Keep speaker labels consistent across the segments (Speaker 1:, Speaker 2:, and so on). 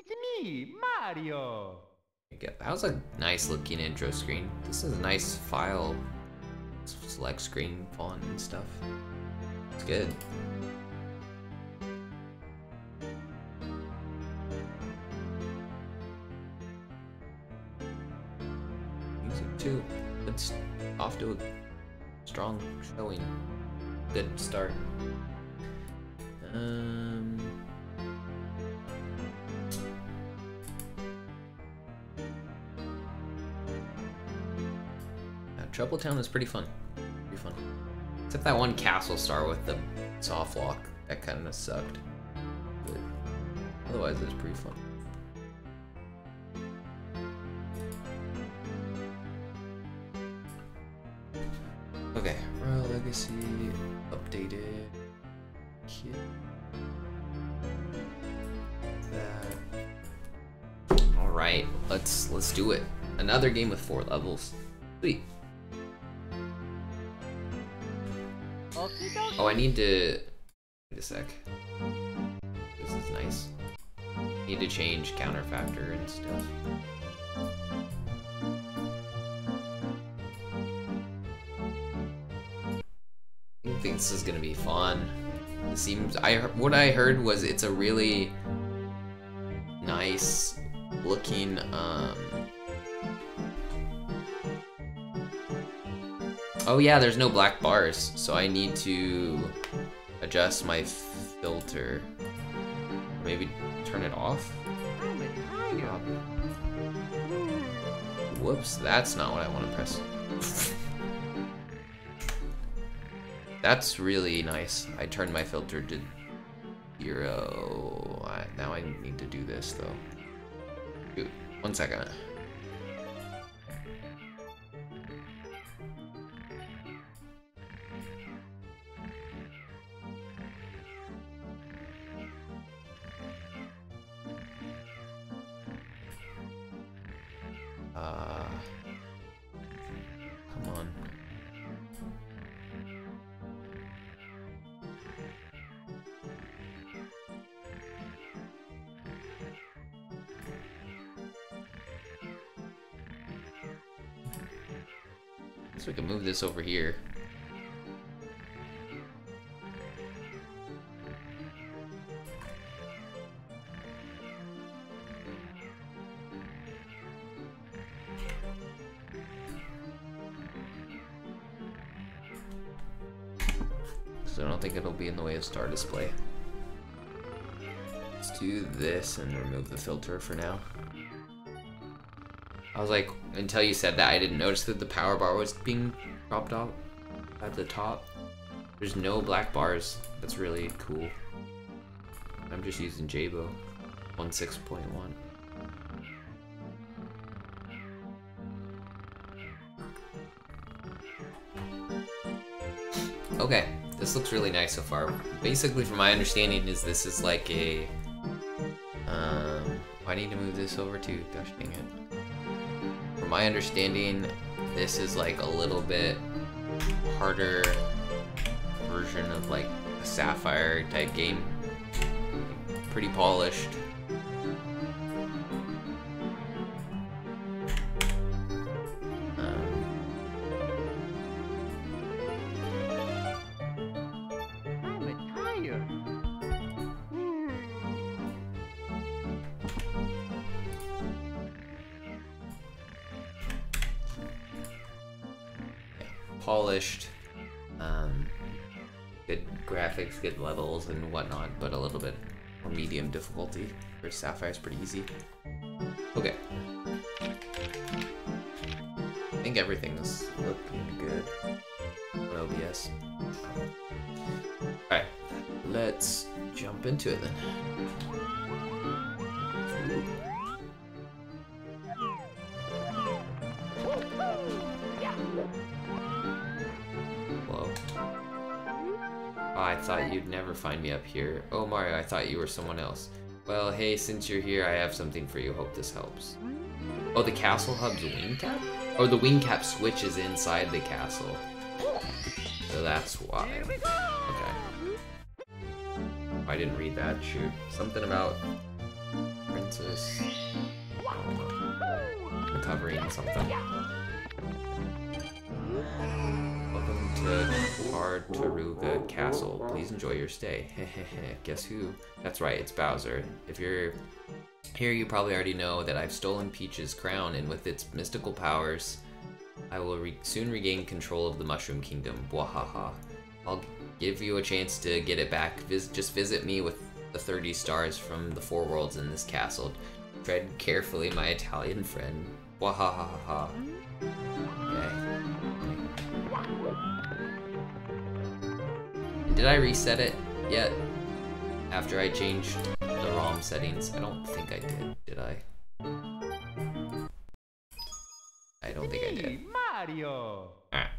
Speaker 1: It's me, Mario.
Speaker 2: That was a nice looking intro screen. This is a nice file. Select screen font and stuff. It's good. Music too. It's off to a strong showing. Good start. Um. Trouble Town is pretty fun. Pretty fun. Except that one castle star with the soft lock. That kind of sucked. But otherwise, it's pretty fun. Okay, Royal Legacy updated. Kit. That. All right, let's let's do it. Another game with four levels. Sweet. I need to. Wait a sec. This is nice. Need to change counter factor and stuff. I think this is gonna be fun. It seems I what I heard was it's a really nice looking um Oh yeah, there's no black bars, so I need to adjust my filter. Maybe turn it off? Whoops, that's not what I want to press. that's really nice. I turned my filter to zero. I, now I need to do this though. Dude, one second. Over here. So I don't think it'll be in the way of star display. Let's do this and remove the filter for now. I was like, until you said that, I didn't notice that the power bar was being dropped out at the top. There's no black bars. That's really cool. I'm just using Jabo 16.1. Okay, this looks really nice so far. Basically, from my understanding, is this is like a... Um, I need to move this over too. Gosh dang it. From my understanding, this is like a little bit harder version of like a Sapphire type game. Pretty polished. Medium difficulty. For Sapphire's pretty easy. Okay. I think everything's looking good on OBS. Alright, let's jump into it then. Thought you'd never find me up here. Oh, Mario, I thought you were someone else. Well, hey, since you're here, I have something for you. Hope this helps. Oh, the castle hub's wing cap? Or the wing cap switch is inside the castle. So that's why. Okay. I didn't read that. Shoot. Something about Princess. recovering something. To Tartaruga Castle. Please enjoy your stay. Guess who? That's right, it's Bowser. If you're here, you probably already know that I've stolen Peach's crown, and with its mystical powers, I will re soon regain control of the Mushroom Kingdom. Wahaha. I'll give you a chance to get it back. Vis just visit me with the 30 stars from the four worlds in this castle. Tread carefully, my Italian friend. Wahahaha. Okay. Did I reset it yet? After I changed the ROM settings? I don't think I did. Did I? I don't think I did.
Speaker 1: Mario.
Speaker 2: Ah.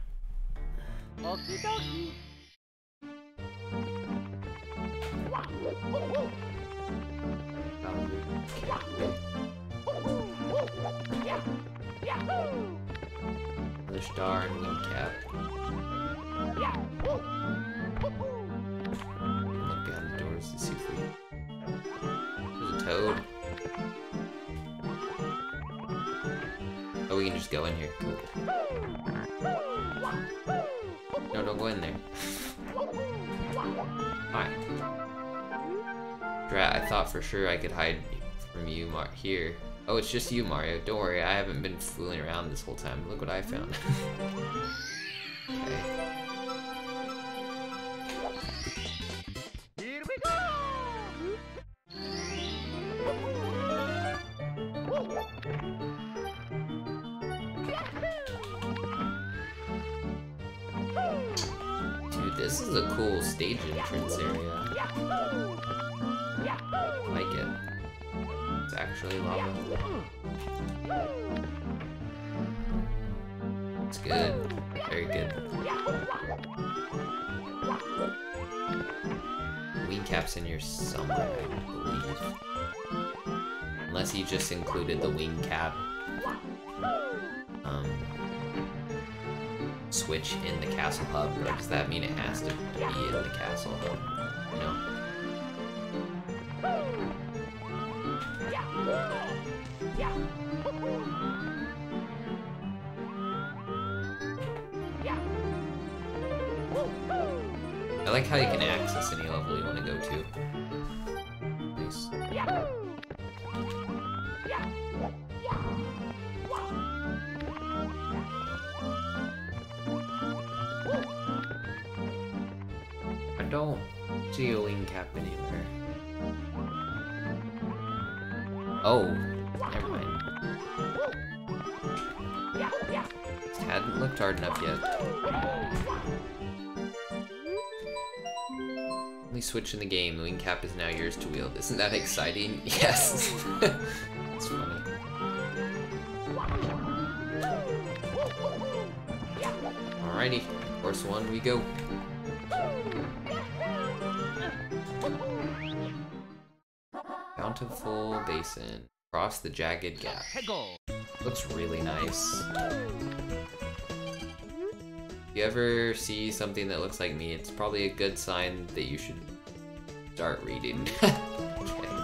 Speaker 1: Okie dokie.
Speaker 2: Another star and wing cap. There's a toad. Oh, we can just go in here. Cool. No, don't go in there. Alright. Drat, I thought for sure I could hide from you Mar here. Oh, it's just you, Mario. Don't worry, I haven't been fooling around this whole time. Look what I found. okay.
Speaker 1: Here we go.
Speaker 2: This is a cool stage entrance area. I like it. It's actually lava. It's good. Very good. Wing cap's in here somewhere, I believe. Unless he just included the wing cap switch in the castle hub, or does that mean it has to be in the castle hub? Only switch in the game. The wing cap is now yours to wield. Isn't that exciting? Yes. It's funny. Alrighty, course one we go. Bountiful basin. Cross the jagged gap. Looks really nice. If you ever see something that looks like me, it's probably a good sign that you should start reading. okay.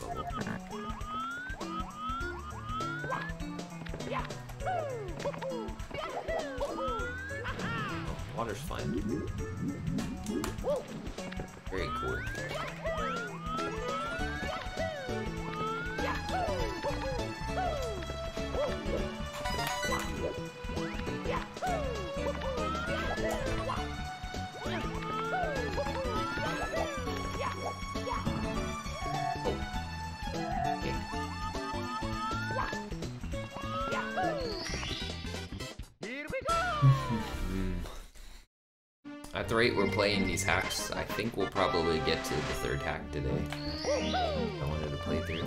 Speaker 2: Level. at the rate we're playing these hacks, I think we'll probably get to the third hack today. I wanted to play through.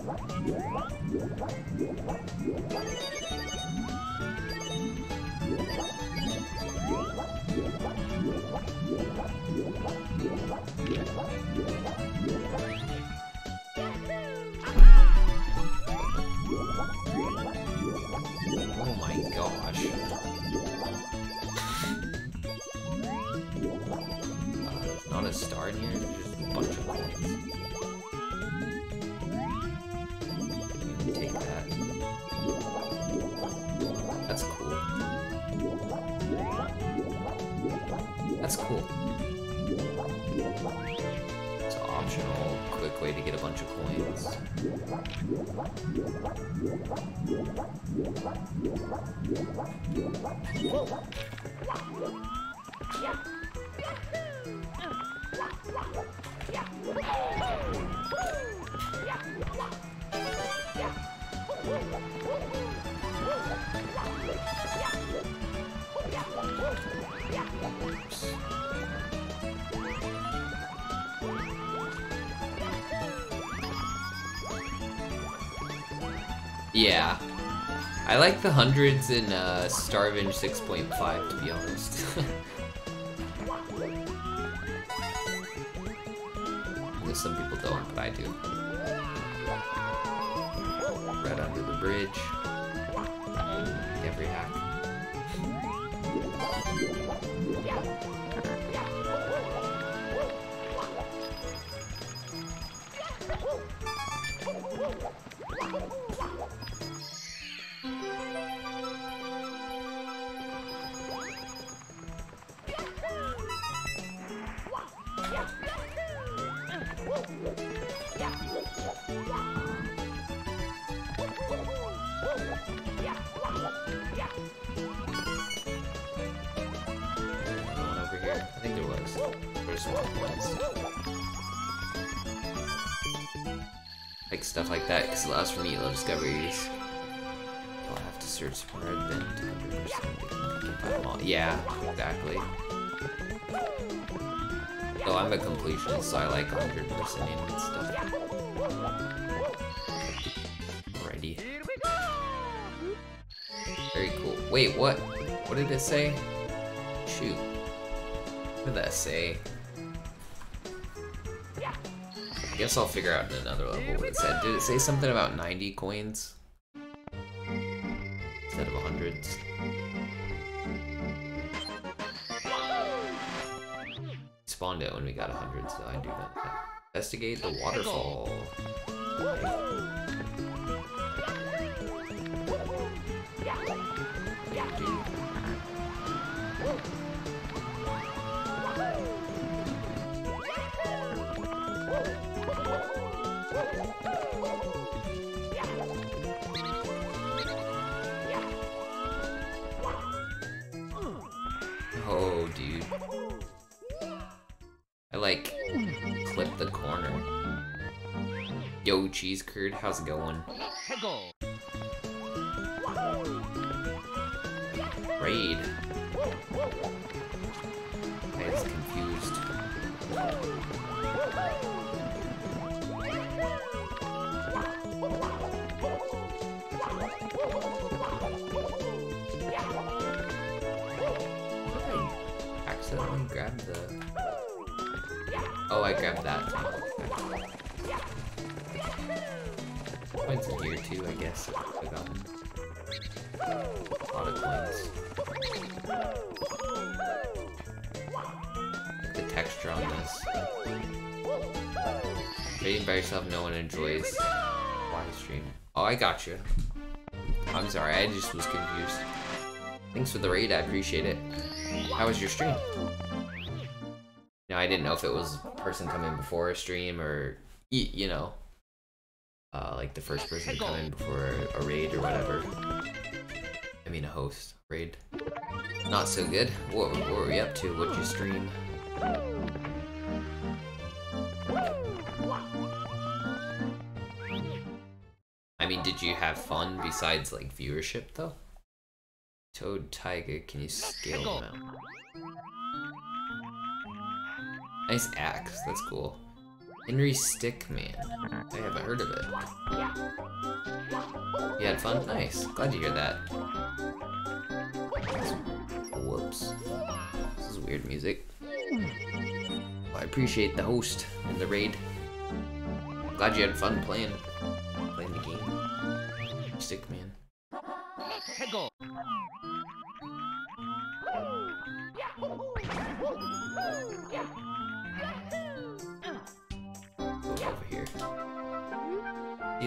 Speaker 2: What? Whoa. Yeah. I like the hundreds in uh, Starvenge 6.5, to be honest. I guess some people don't, but I do. Right under the bridge. Yeah, exactly. Oh, I'm a completionist, so I like 100% and stuff. Alrighty. Very cool. Wait, what? What did it say? Shoot. What did that say? I guess I'll figure out in another level what it said. Did it say something about 90 coins? Instead of 100? Spawned it when we got 100, so I do that. Investigate the waterfall. Oh, Yo, cheese curd, how's it going? Raid. I was confused. I accidentally grabbed the. Oh, I grabbed that. Points in here too, I guess. Forgotten. A lot of. The texture on this. Trading by yourself, no one enjoys live stream. Oh, I got you. I'm sorry, I just was confused. Thanks for the raid, I appreciate it. How was your stream? No, I didn't know if it was a person coming before a stream or, you know, uh, like the first person to come in before a, raid or whatever. I mean, a host raid. Not so good. What, what were we up to? What'd you stream? I mean, did you have fun besides like viewership though? Toad Taiga, can you scale them out? Nice axe, that's cool. Henry Stickmin. I haven't heard of it. You had fun? Nice. Glad to hear that. Whoops. This is weird music. Well, I appreciate the host and the raid. Glad you had fun playing playing the game. Stickmin.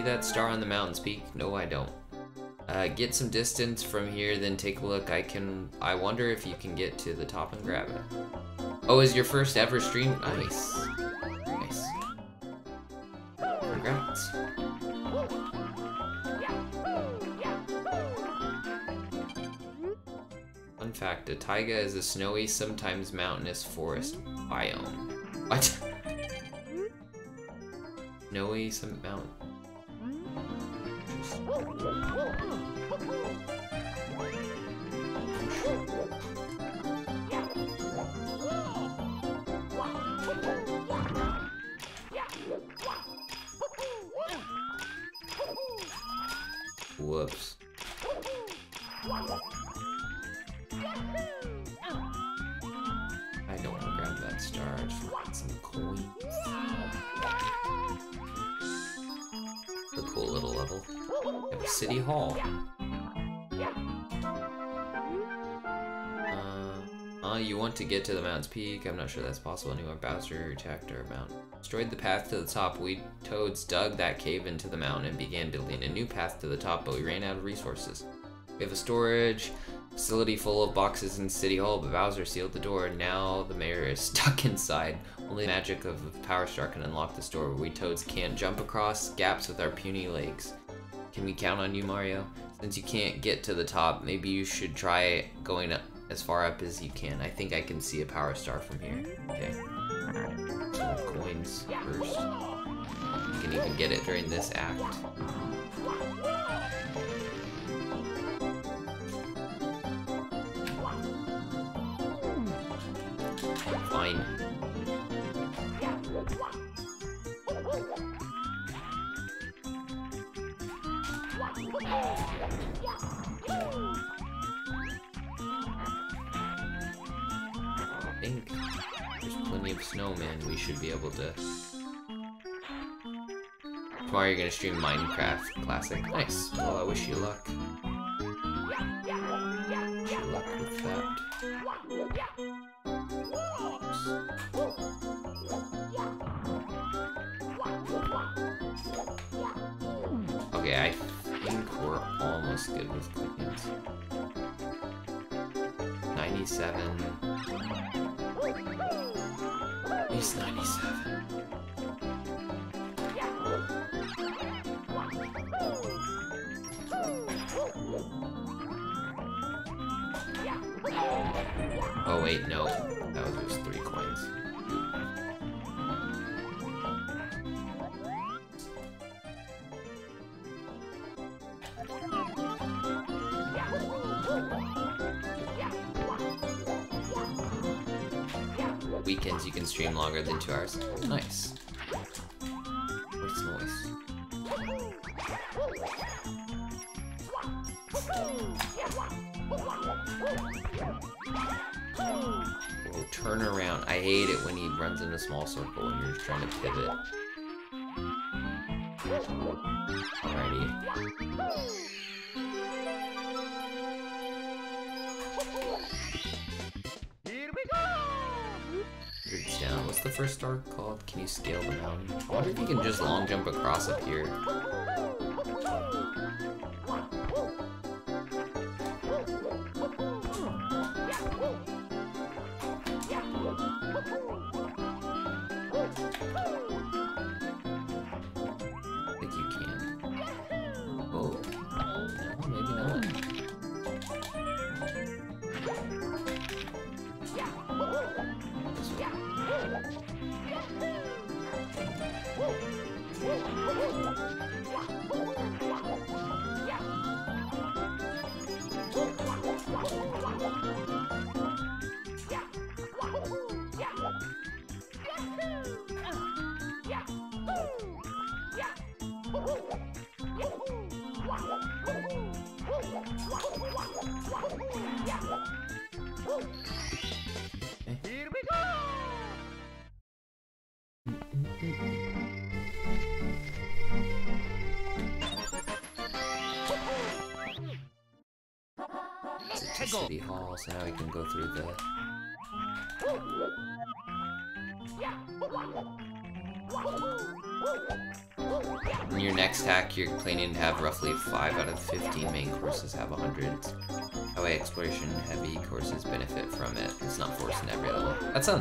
Speaker 2: That star on the mountain's peak? No, I don't. Uh, get some distance from here, then take a look. I can. I wonder if you can get to the top and grab it. Oh, is your first ever stream? Nice. Nice. Congrats. Fun fact, a taiga is a snowy, sometimes mountainous forest biome. What? Snowy, some mountain. Whoops. We City Hall. Uh, uh, you want to get to the mountain's peak? I'm not sure that's possible anymore. Bowser attacked our mountain. Destroyed the path to the top. We toads dug that cave into the mountain and began building a new path to the top, but we ran out of resources. We have a storage facility full of boxes in City Hall, but Bowser sealed the door. And now the mayor is stuck inside. Only the magic of Power Star can unlock this door. We toads can't jump across gaps with our puny legs. Can we count on you, Mario? Since you can't get to the top, maybe you should try going up as far up as you can. I think I can see a Power Star from here. Okay. Some coins first. You can even get it during this act. Fine. I think there's plenty of snowmen. We should be able to... Tomorrow you're gonna stream Minecraft Classic. Nice. Well, I wish you luck. Wish you luck with that. Okay, I think we're almost good with 97. At least 97. Oh wait, no. Weekends you can stream longer than two hours. Nice. What's noise? Turn around. I hate it when he runs in a small circle and you're just trying to pivot. Alrighty. First star called? Can you scale the mountain? I wonder if you can just long jump across up here.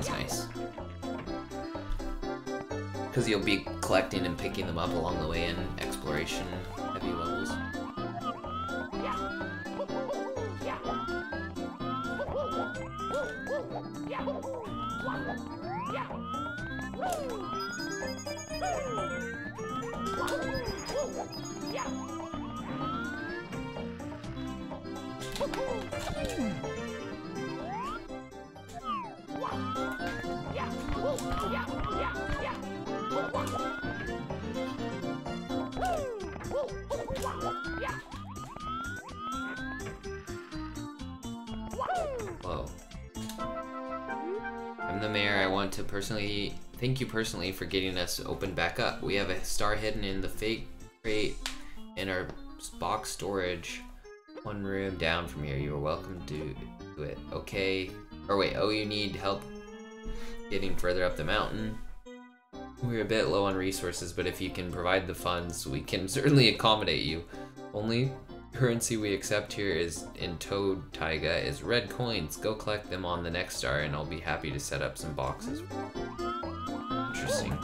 Speaker 2: Sounds nice. Because you'll be collecting and picking them up along the way in exploration heavy levels. I'm the mayor. I want to personally thank you personally for getting us opened back up. We have a star hidden in the fake crate in our box storage. One room down from here. You are welcome to do it. Okay. Or wait, oh, you need help getting further up the mountain. We're a bit low on resources, but if you can provide the funds, we can certainly accommodate you. Only currency we accept here is in Toad Taiga is red coins. Go collect them on the next star, and I'll be happy to set up some boxes. Interesting.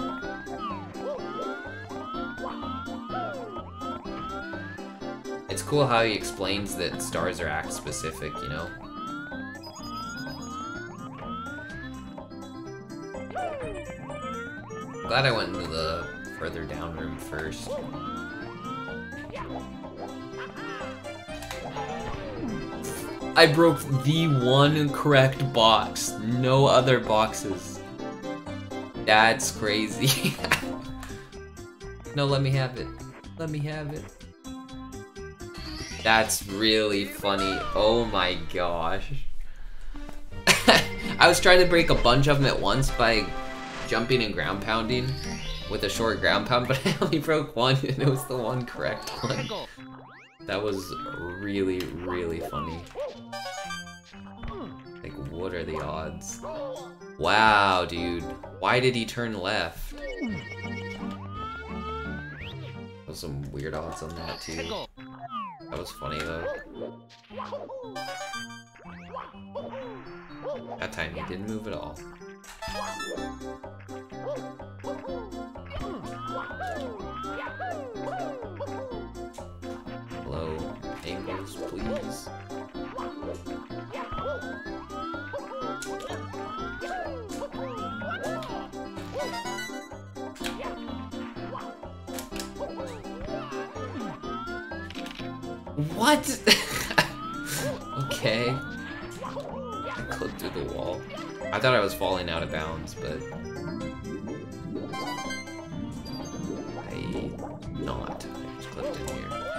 Speaker 2: It's cool how he explains that stars are act specific, you know? Glad I went into the further down room first. I broke the one correct box. No other boxes. That's crazy. no, let me have it. Let me have it. That's really funny. Oh my gosh. I was trying to break a bunch of them at once, by jumping and ground pounding with a short ground pound, but I only broke one and it was the one correct one. That was really, really funny. Like, what are the odds? Wow, dude. Why did he turn left? There's some weird odds on that, too. That was funny, though. That time he didn't move at all. Hmm. Angles. What? okay. I clipped through the wall. I thought I was falling out of bounds, but I not. I just clipped in here.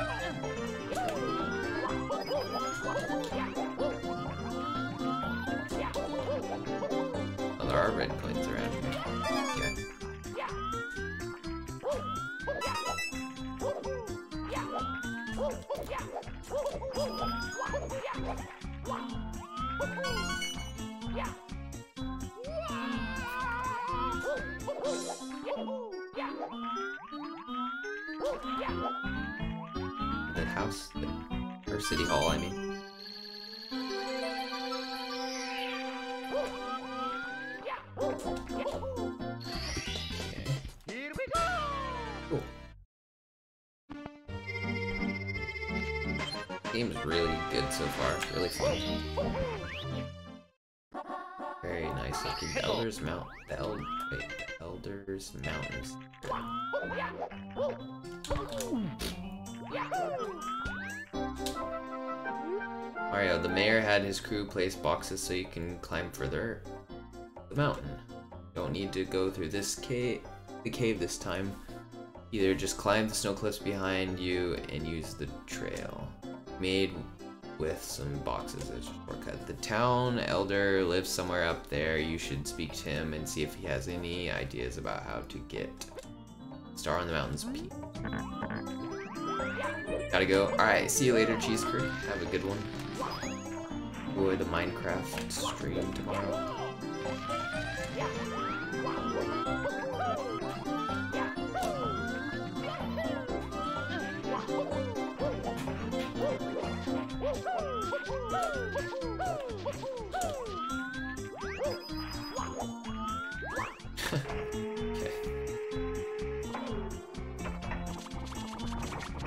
Speaker 2: The house, or city hall, I mean. Game's really good so far. Really fun. Very nice looking. Elders Mount. The wait, Elders Mountains. Mario, the mayor had his crew place boxes so you can climb further the mountain. Don't need to go through this cave, the cave this time. Either just climb the snow cliffs behind you and use the trail. Made with some boxes as a shortcut. The town elder lives somewhere up there. You should speak to him and see if he has any ideas about how to get Star on the Mountain's peak. Gotta go. Alright, see you later, Cheese Crew. Have a good one. Enjoy the Minecraft stream tomorrow.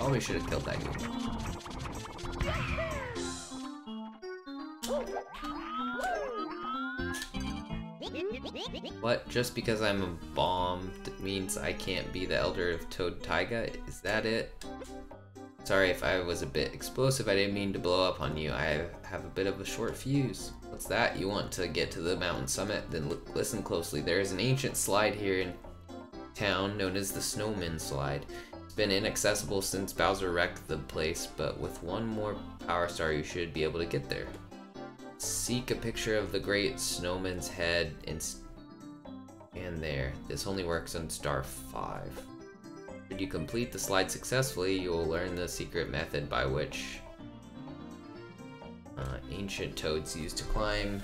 Speaker 2: Probably should have killed that guy. What? Just because I'm a bomb means I can't be the Elder of Toad Taiga? Is that it? Sorry if I was a bit explosive, I didn't mean to blow up on you. I have a bit of a short fuse. What's that? You want to get to the mountain summit? Then listen closely. There is an ancient slide here in town known as the Snowman Slide. Been inaccessible since Bowser wrecked the place, but with one more Power Star you should be able to get there. Seek a picture of the great snowman's head and and there. This only works on star 5. Should you complete the slide successfully, you will learn the secret method by which uh, ancient toads used to climb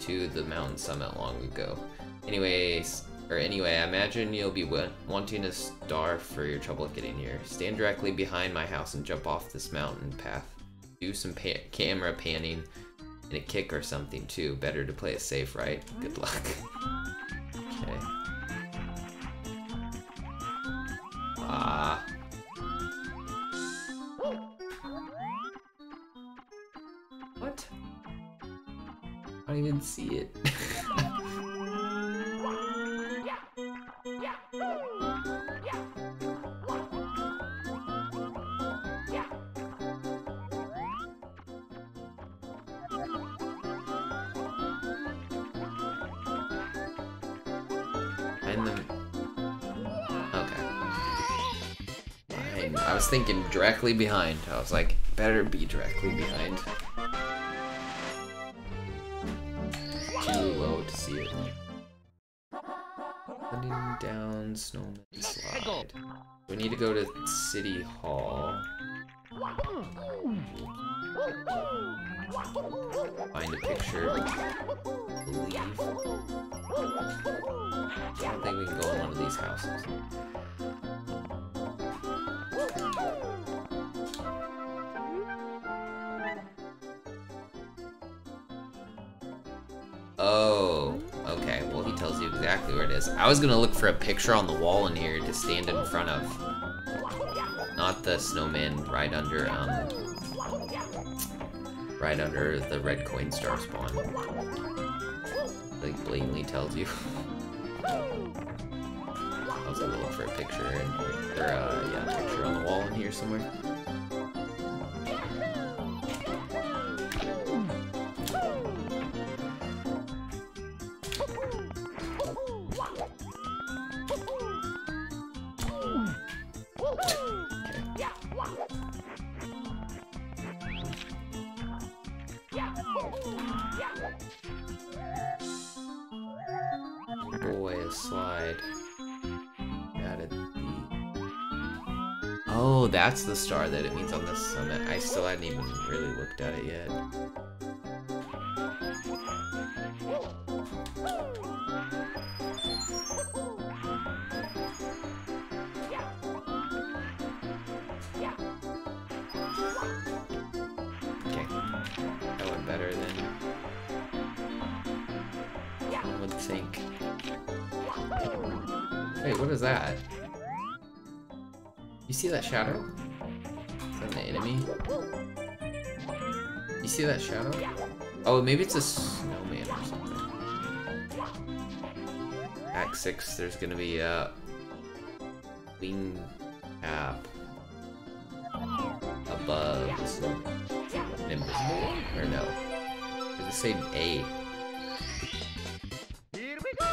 Speaker 2: to the mountain summit long ago. Anyways, or anyway, I imagine you'll be wa- wanting a star for your trouble getting here. Stand directly behind my house and jump off this mountain path. Do some pa- camera panning and a kick or something too. Better to play it safe, right? Good luck. okay. Ah. What? I don't even see it. I was thinking directly behind. I was like, better be directly behind. Too low to see it. Down Snowman Slide. We need to go to City Hall. Find a picture. Leave. I don't think we can go in one of these houses. Oh, Tells you exactly where it is. I was gonna look for a picture on the wall in here to stand in front of. Not the snowman right under, um, right under the red coin star spawn. Like, blatantly tells you. I was gonna look for a picture here, or, uh, yeah, a picture on the wall in here somewhere. Better than one would think. Wait, what is that? You see that shadow? Is that an enemy? You see that shadow? Oh, maybe it's a snowman or something. Act 6, there's gonna be a wing say A?
Speaker 1: Here we go!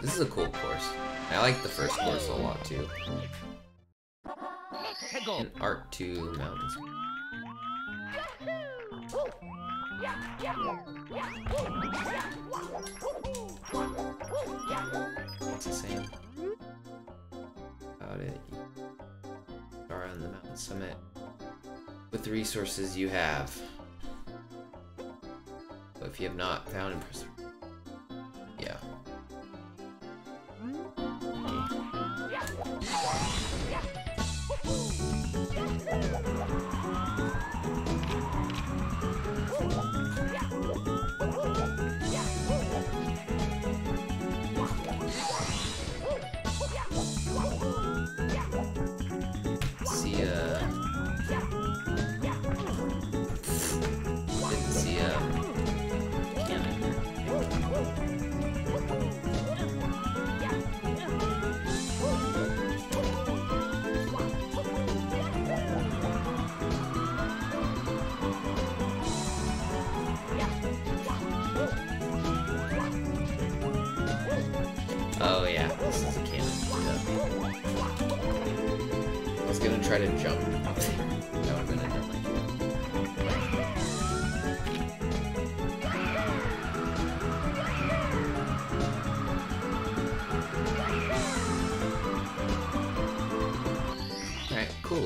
Speaker 2: This is a cool course. I like the first course a lot too. And Art 2 Mountains. It's the same. About it. Are on the mountain summit with the resources you have. But if you have not found impressive.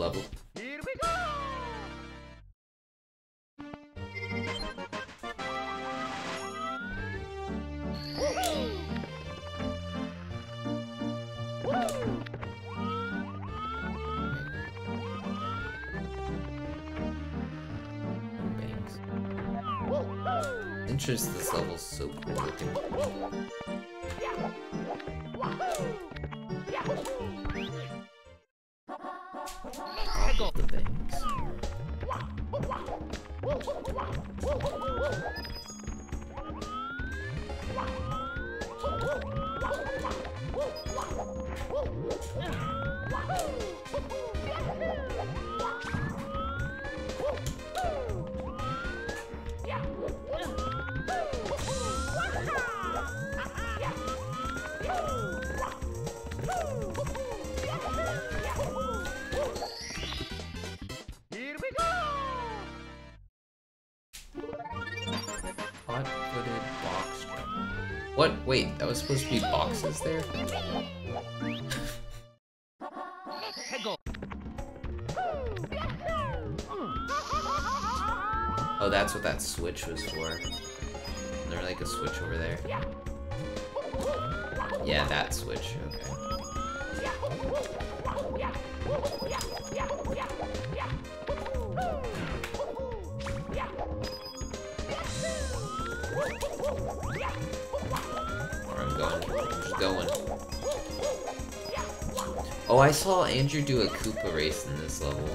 Speaker 2: Level.
Speaker 1: Here we go!
Speaker 2: Interest this level's so cool looking. Was supposed to be boxes there? Oh, that's what that switch was for. There's like a switch over there. Yeah, that switch, okay. I saw Andrew do a Koopa race in this level.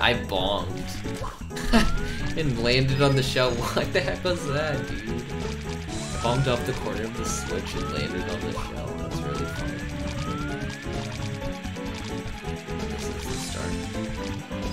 Speaker 2: I bombed. and landed on the shell. What the heck was that, dude? I bombed off the corner of the switch and landed on the shell. That's really funny. This is the start.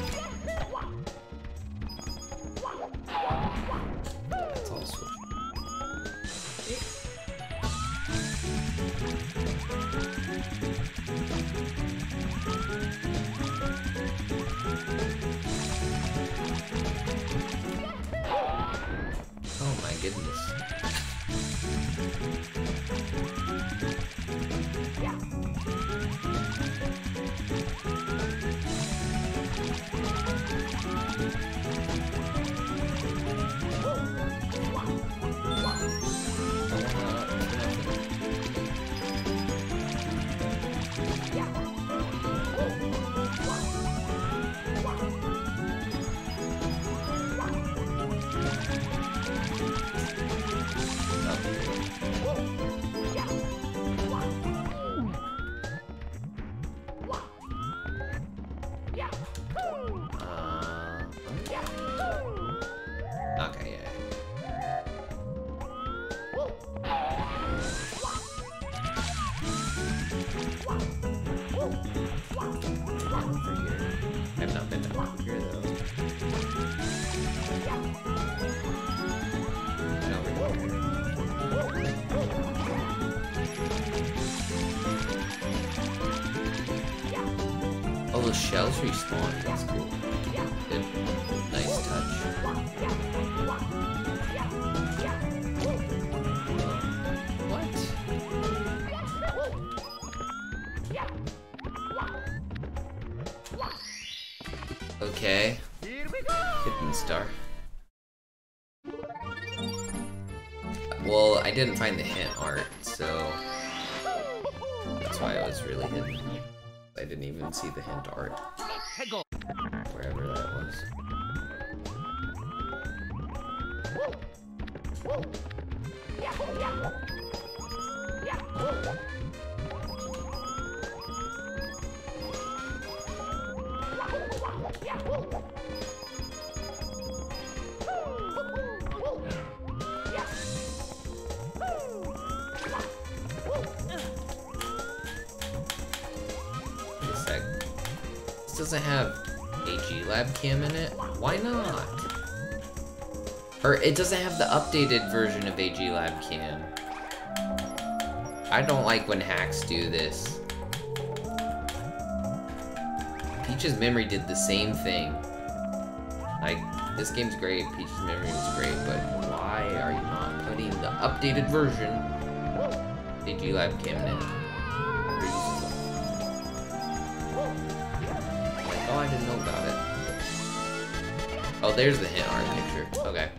Speaker 2: Well, I didn't find the hint art, so that's why it was really hidden. I didn't even see the hint art, wherever that was. Doesn't have AG Lab Cam in it? Why not? Or it doesn't have the updated version of AG Lab Cam. I don't like when hacks do this. Peach's Memory did the same thing. Like, this game's great, Peach's Memory was great, but why are you not putting the updated version of AG Lab Cam in? Reasonable. I didn't know about it. Oh, there's the hint art picture. Okay.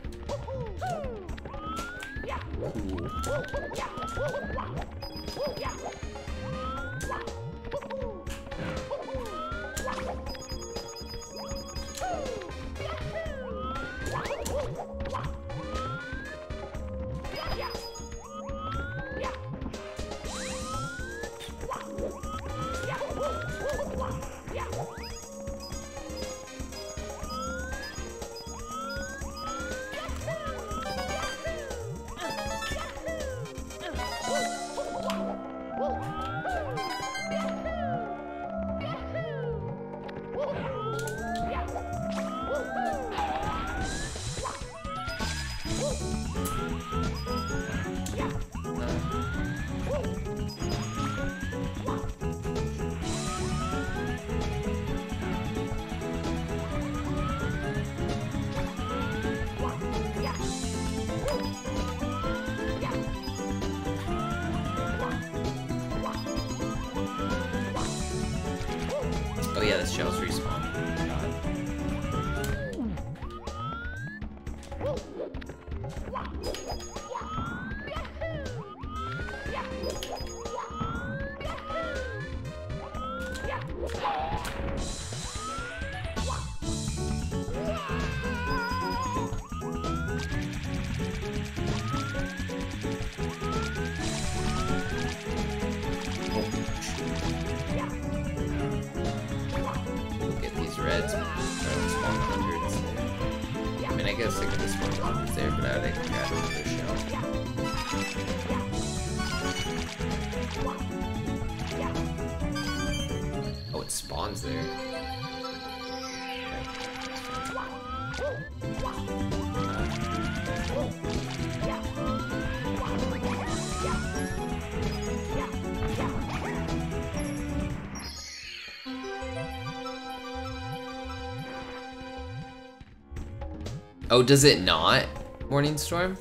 Speaker 2: Oh, does it not? Morningstorm?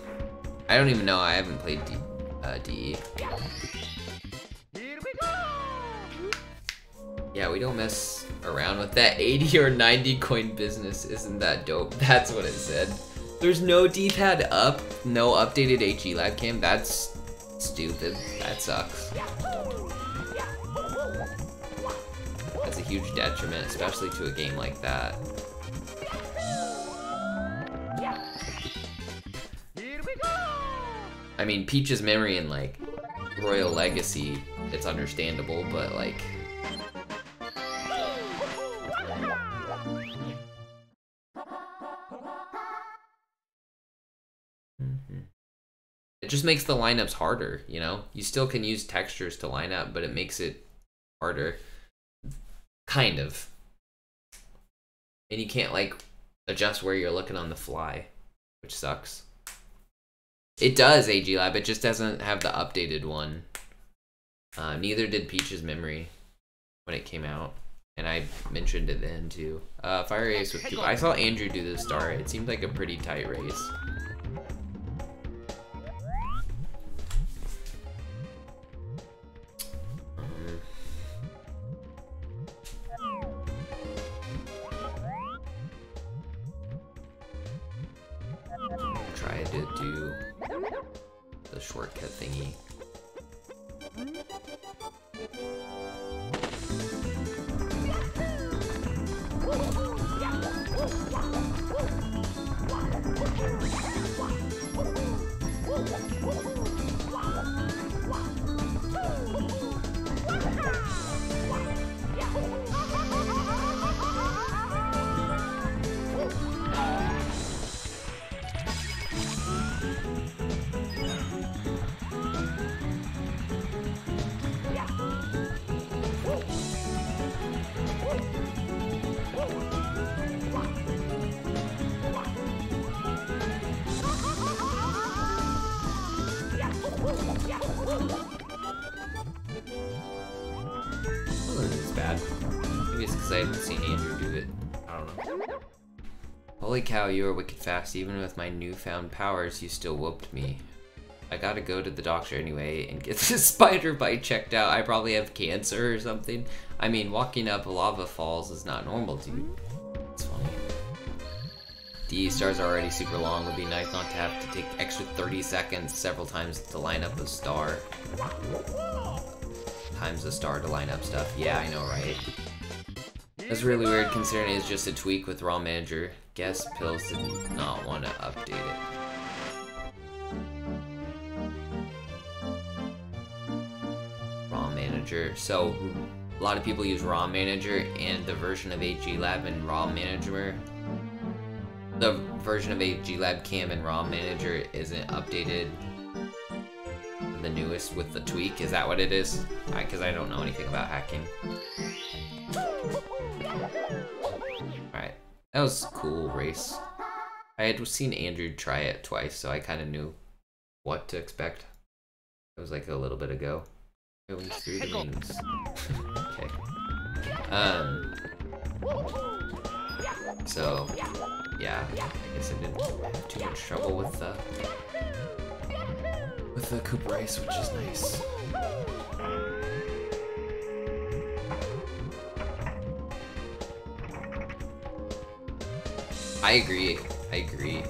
Speaker 2: I don't even know. I haven't played D uh, DE.
Speaker 1: Here we go!
Speaker 2: Yeah, we don't mess around with that 80 or 90 coin business. Isn't that dope? That's what it said. There's no D-pad up, no updated AG lab cam. That's stupid. That sucks. That's a huge detriment, especially to a game like that. I mean, Peach's memory and like Royal Legacy, it's understandable, but like it just makes the lineups harder, you know? You still can use textures to line up, but it makes it harder. Kind of. And you can't like adjust where you're looking on the fly, which sucks. It does, AG Lab. It just doesn't have the updated one. Uh, neither did Peach's Memory when it came out. And I mentioned it then too. Uh, Fire Race with Koopa. I saw Andrew do the star. It seemed like a pretty tight race. The shortcut thingy. It's bad. I haven't seen Andrew do it. I don't know. Holy cow, you are wicked fast. Even with my newfound powers, you still whooped me. I gotta go to the doctor anyway and get this spider bite checked out. I probably have cancer or something. I mean, walking up lava falls is not normal, dude. It's funny. The stars are already super long. It would be nice not to have to take extra 30 seconds several times to line up a star. Times a star to line up stuff. Yeah, I know, right? That's really weird considering it's just a tweak with ROM Manager. Guess Pills did not want to update it. Manager. So, a lot of people use ROM Manager and the version of AG Lab and ROM Manager. The version of AG Lab Cam and ROM Manager isn't updated. The newest with the tweak, is that what it is? Because I, I don't know anything about hacking. Alright, that was a cool race. I had seen Andrew try it twice, so I kind of knew what to expect. It was like a little bit ago. Going through the okay. Um. So, yeah, I guess I didn't have too much trouble with the the race, which is nice. I agree. I agree.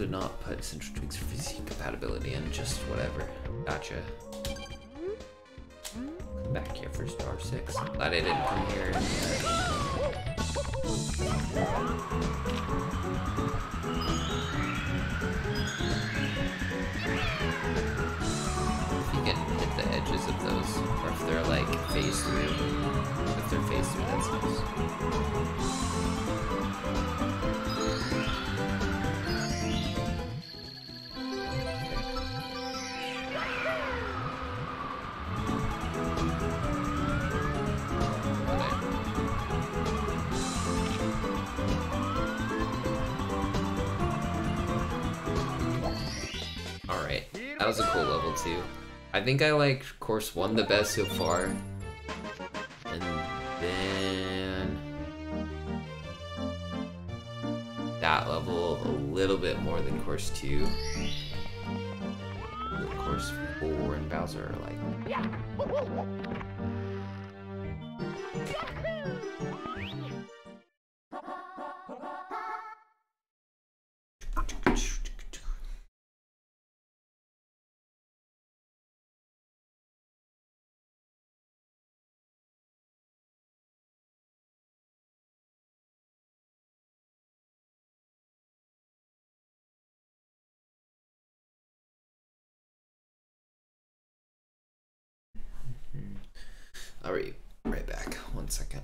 Speaker 2: Did not put central for physique compatibility in, just whatever. Gotcha. Come back here for star six. Glad I didn't come here. If you can hit the edges of those, or if they're like phase through. If they're phase through, that's nice. Was a cool level too. I think I like course one the best so far. And then that level a little bit more than course two. Course four and Bowser are like I'll be right back. One second.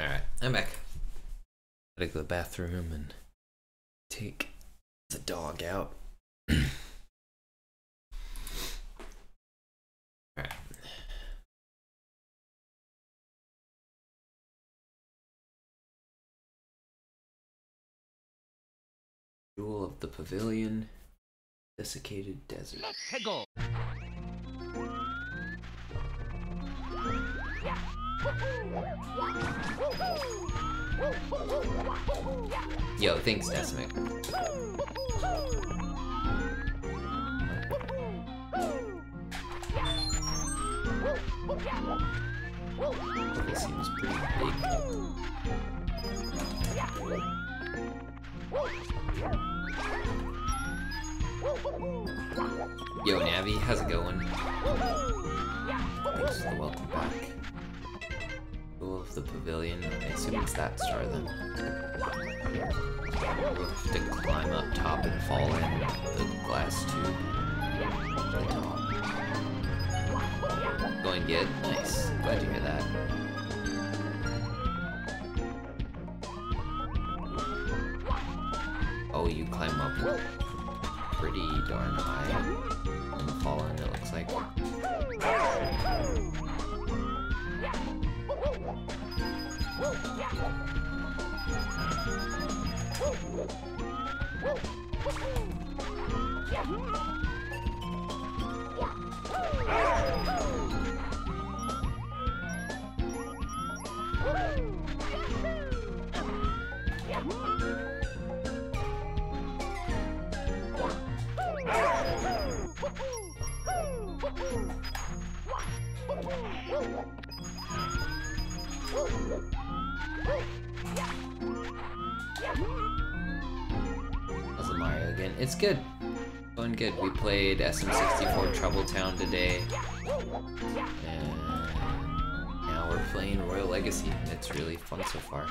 Speaker 2: Alright, I'm back. Gotta go to the bathroom and take the dog out. Alright. Jewel of the Pavilion, Desiccated Desert. Yo, thanks, Decimic. This seems pretty big. Yo, Navi, how's it going? Thanks for the welcome back. Of the Pavilion. I assume it's that star then. We'll have to climb up top and fall in the glass tube. The top. Going good? Nice. Glad to hear that. Oh, you climb up pretty darn high. And fall in, it looks like. Woo! How's the Mario again? It's good. Going good. We played SM64 Trouble Town today. And now we're playing Royal Legacy, and it's really fun so far.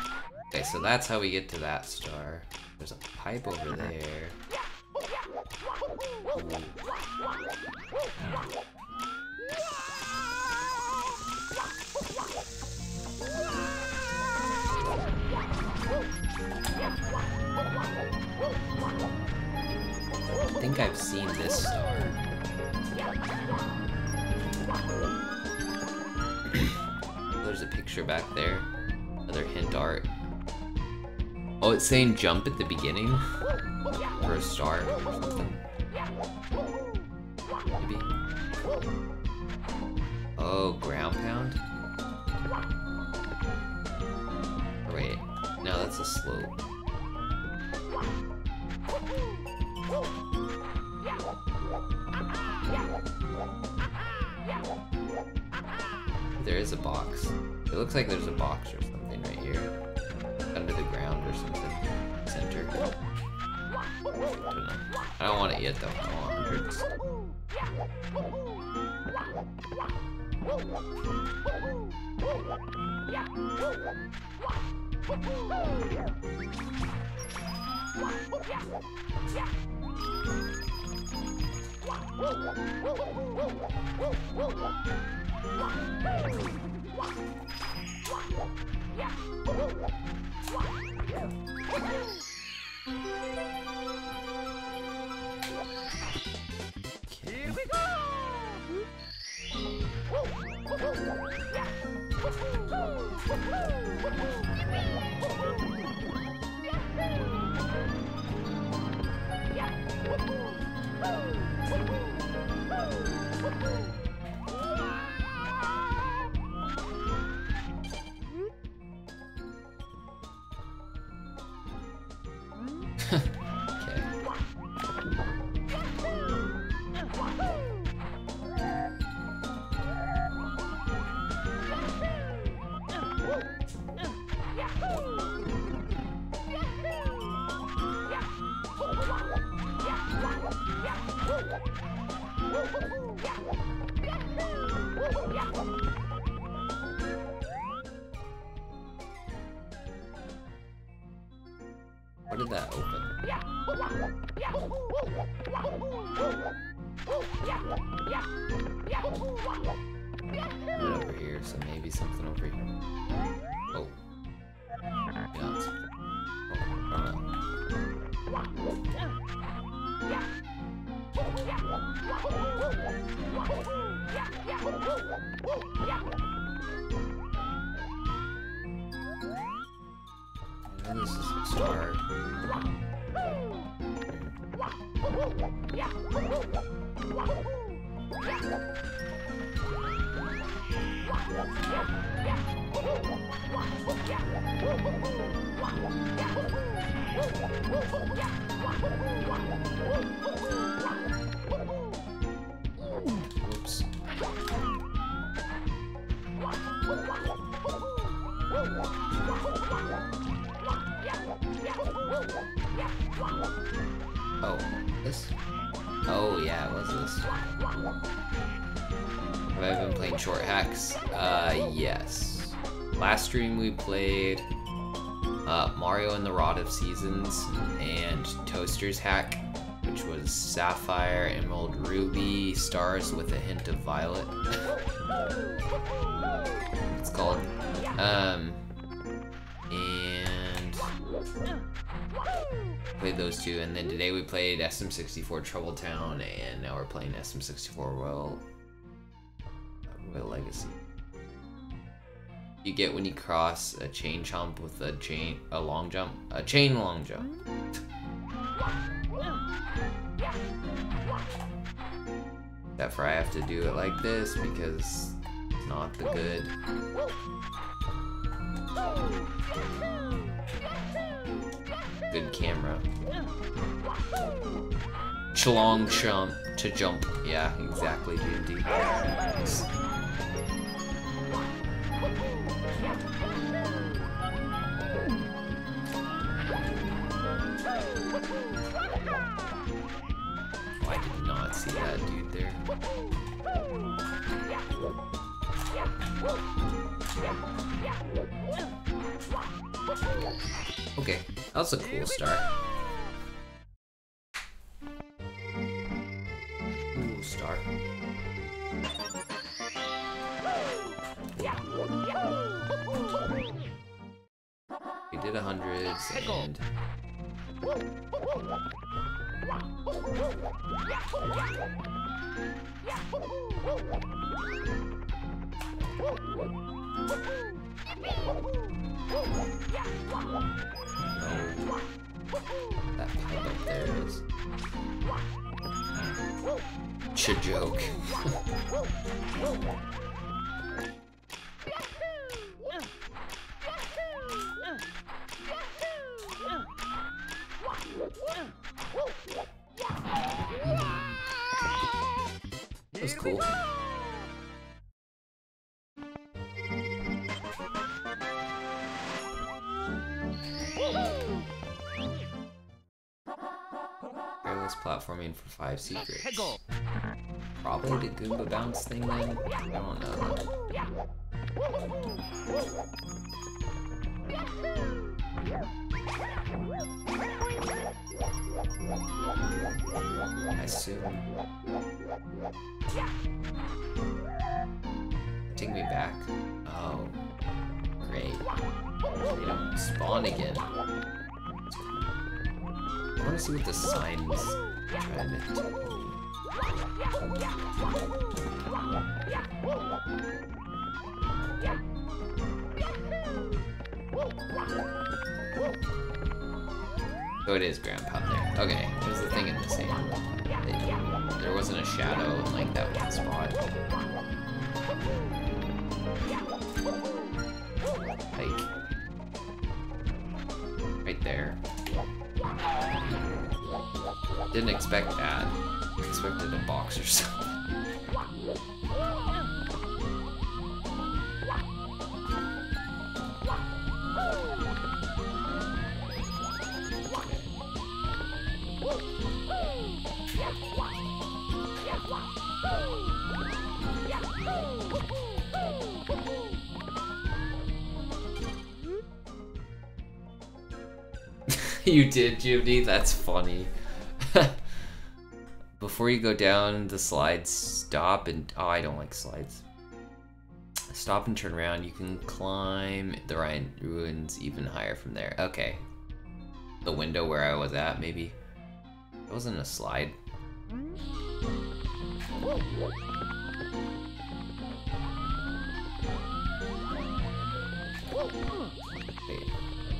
Speaker 2: Okay, so that's how we get to that star. There's a pipe over uh-huh. there. Ooh. Think I've seen this star. There's a picture back there. Another hint art. Oh, it's saying jump at the beginning? For a star or something. Maybe. Oh, ground pound? Or wait. No, that's a slope. There is a box. It looks like there's a box or something right here. Under the ground or something. Center. I don't. I don't want it yet though. I want hundreds.
Speaker 1: Here we go.
Speaker 2: Played uh, Mario and the Rod of Seasons and Toaster's hack, which was Sapphire, Emerald, Ruby, Stars with a hint of Violet. it's called. Um, and played those two, and then today we played SM64 Trouble Town, and now we're playing SM64 Royal Royal Legacy. You get when you cross a chain jump with a chain a long jump, a chain long jump. Except for I have to do it like this because it's not the good. Good camera. Chlong jump to jump. Yeah, exactly, D&D. Okay, that was a cool start. Cool start. We did a hundreds and that pipe up there is Ch joke. cool. Fearless platforming for five secrets. Probably the Goomba bounce thing then? I don't know. I assume. Take me back. Oh. Great. They don't spawn again. I want to see what the signs trying to tell me. Oh, it is Grandpa there. Okay, there's the thing in the sand. It- there wasn't a shadow in like that one spot. Like, right there. Didn't expect that. Expected a box or something. you did, Jimmy. That's funny. Before you go down the slides, stop and oh, I don't like slides. Stop and turn around. You can climb the Rhine ruins even higher from there. Okay. The window where I was at, maybe. It wasn't a slide.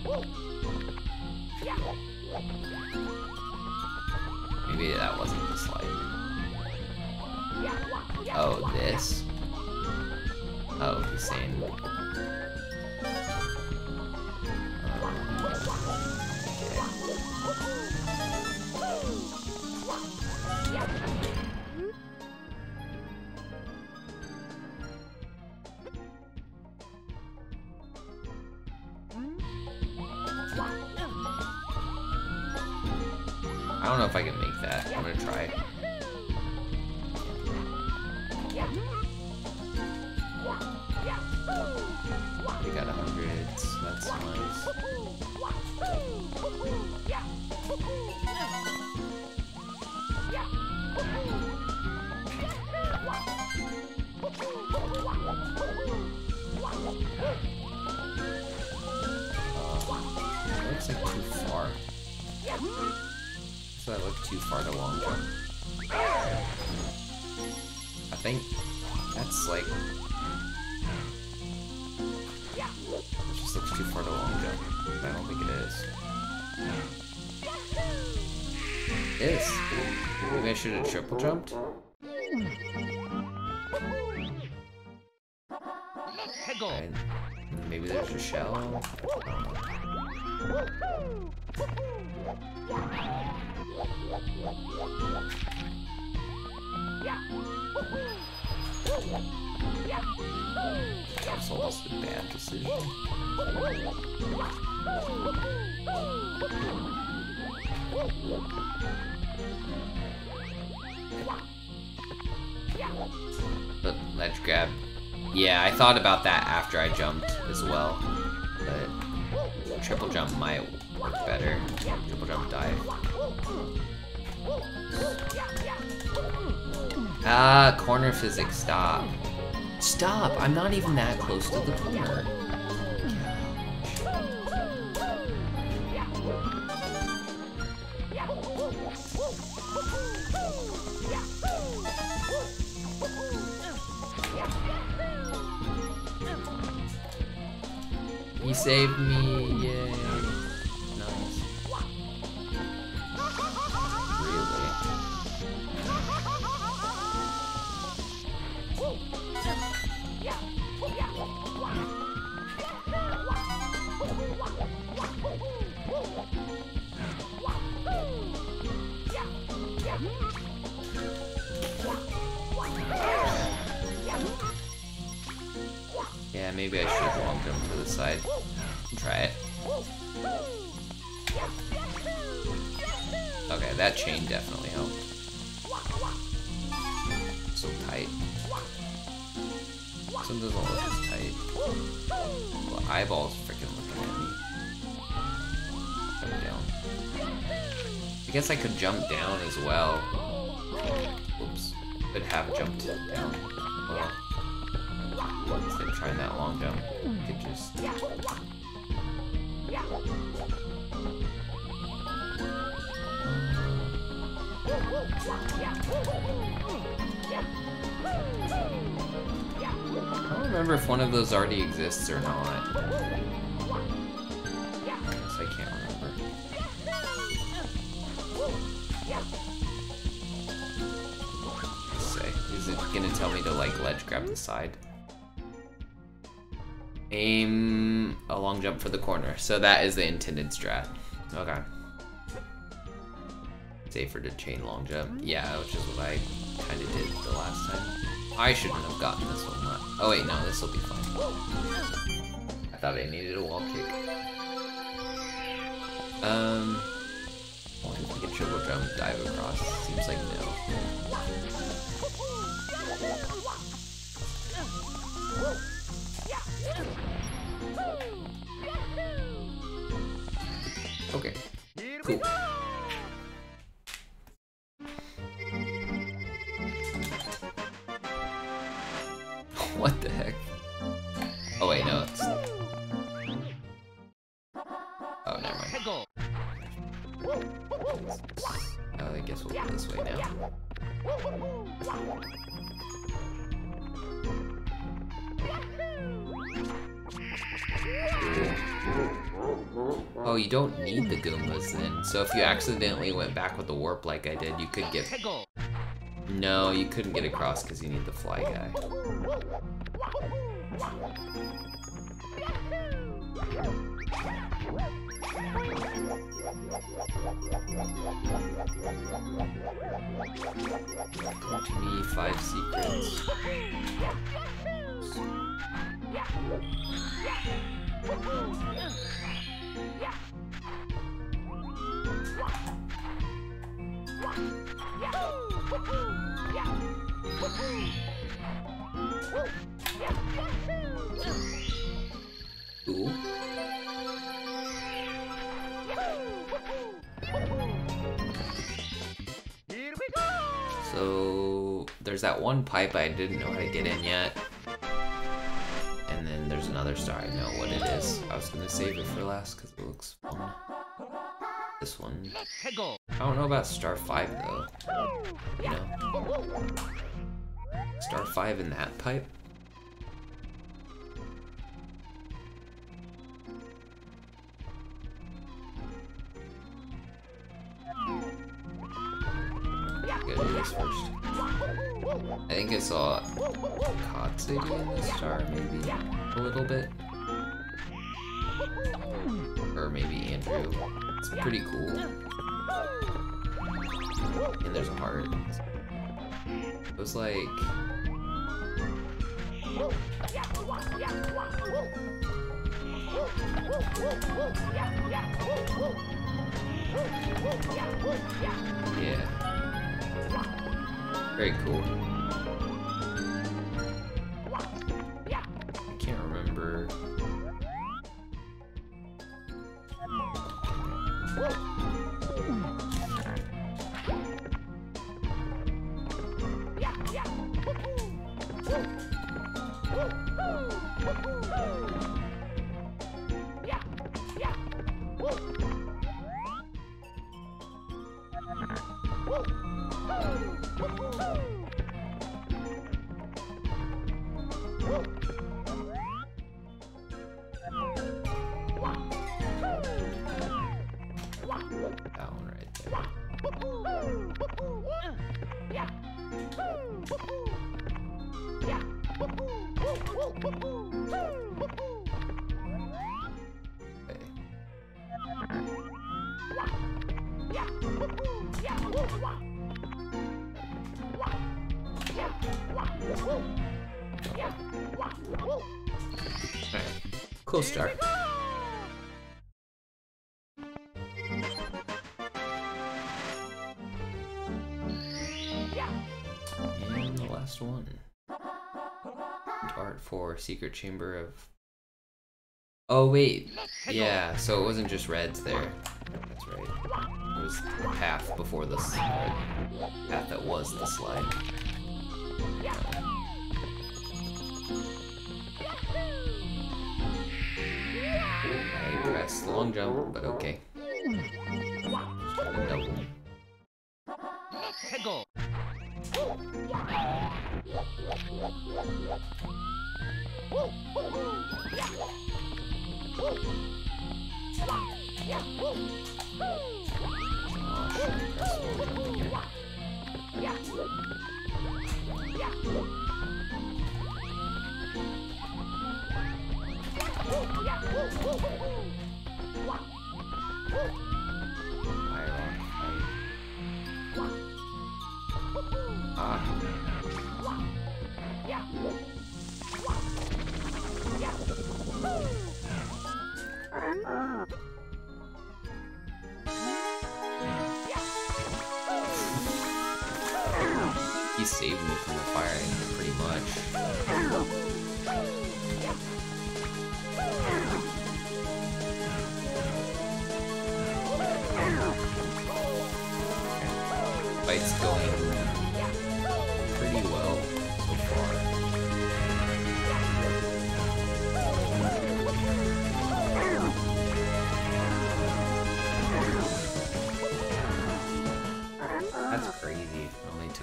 Speaker 2: Wait. Maybe that wasn't the slide. Oh, this? Oh, he's saying. Should have triple jumped. And maybe there's a shell. Thought about that after I jumped as well. But triple jump might work better. Triple jump dive. Ah, corner physics, stop. Stop! I'm not even that close to the corner. Saved me, yay. Nice. Really? Yeah, maybe I should long jump to the side. Try it. Okay, that chain definitely helped. So tight. Some doesn't look as tight. Well, eyeballs freaking looking at me. Jump down. I guess I could jump down as well. Whoops. Could have jumped down. Well, instead of trying that long jump, I could just. I don't remember if one of those already exists or not. I guess I can't remember. Let's say, is it gonna tell me to like ledge grab the side? Aim a long jump for the corner. So that is the intended strat. Okay. Safer to chain long jump. Yeah, which is what I kind of did the last time. I shouldn't have gotten this one. Oh wait, no, this will be fine. I thought I needed a wall kick. Um, I wonder if we can triple jump dive across. Seems like no. Cool. So if you accidentally went back with the warp like I did, you could get... No, you couldn't get across because you need the fly guy. Come to me, five secrets. So there's that one pipe I didn't know how to get in yet. And then there's another star I know what it is. I was gonna save it for last because it looks fun. This one. I don't know about star 5 though. You know? Star 5 in that pipe? This first. I think I saw Katsuri in the star, maybe? A little bit? Or maybe Andrew. It's pretty cool. And there's a heart. It was like... Yeah. Very cool. Secret Chamber of. Oh, wait. Yeah, so it wasn't just reds there. That's right. It was the path before the slide. Path that was the slide. I pressed long jump, but okay.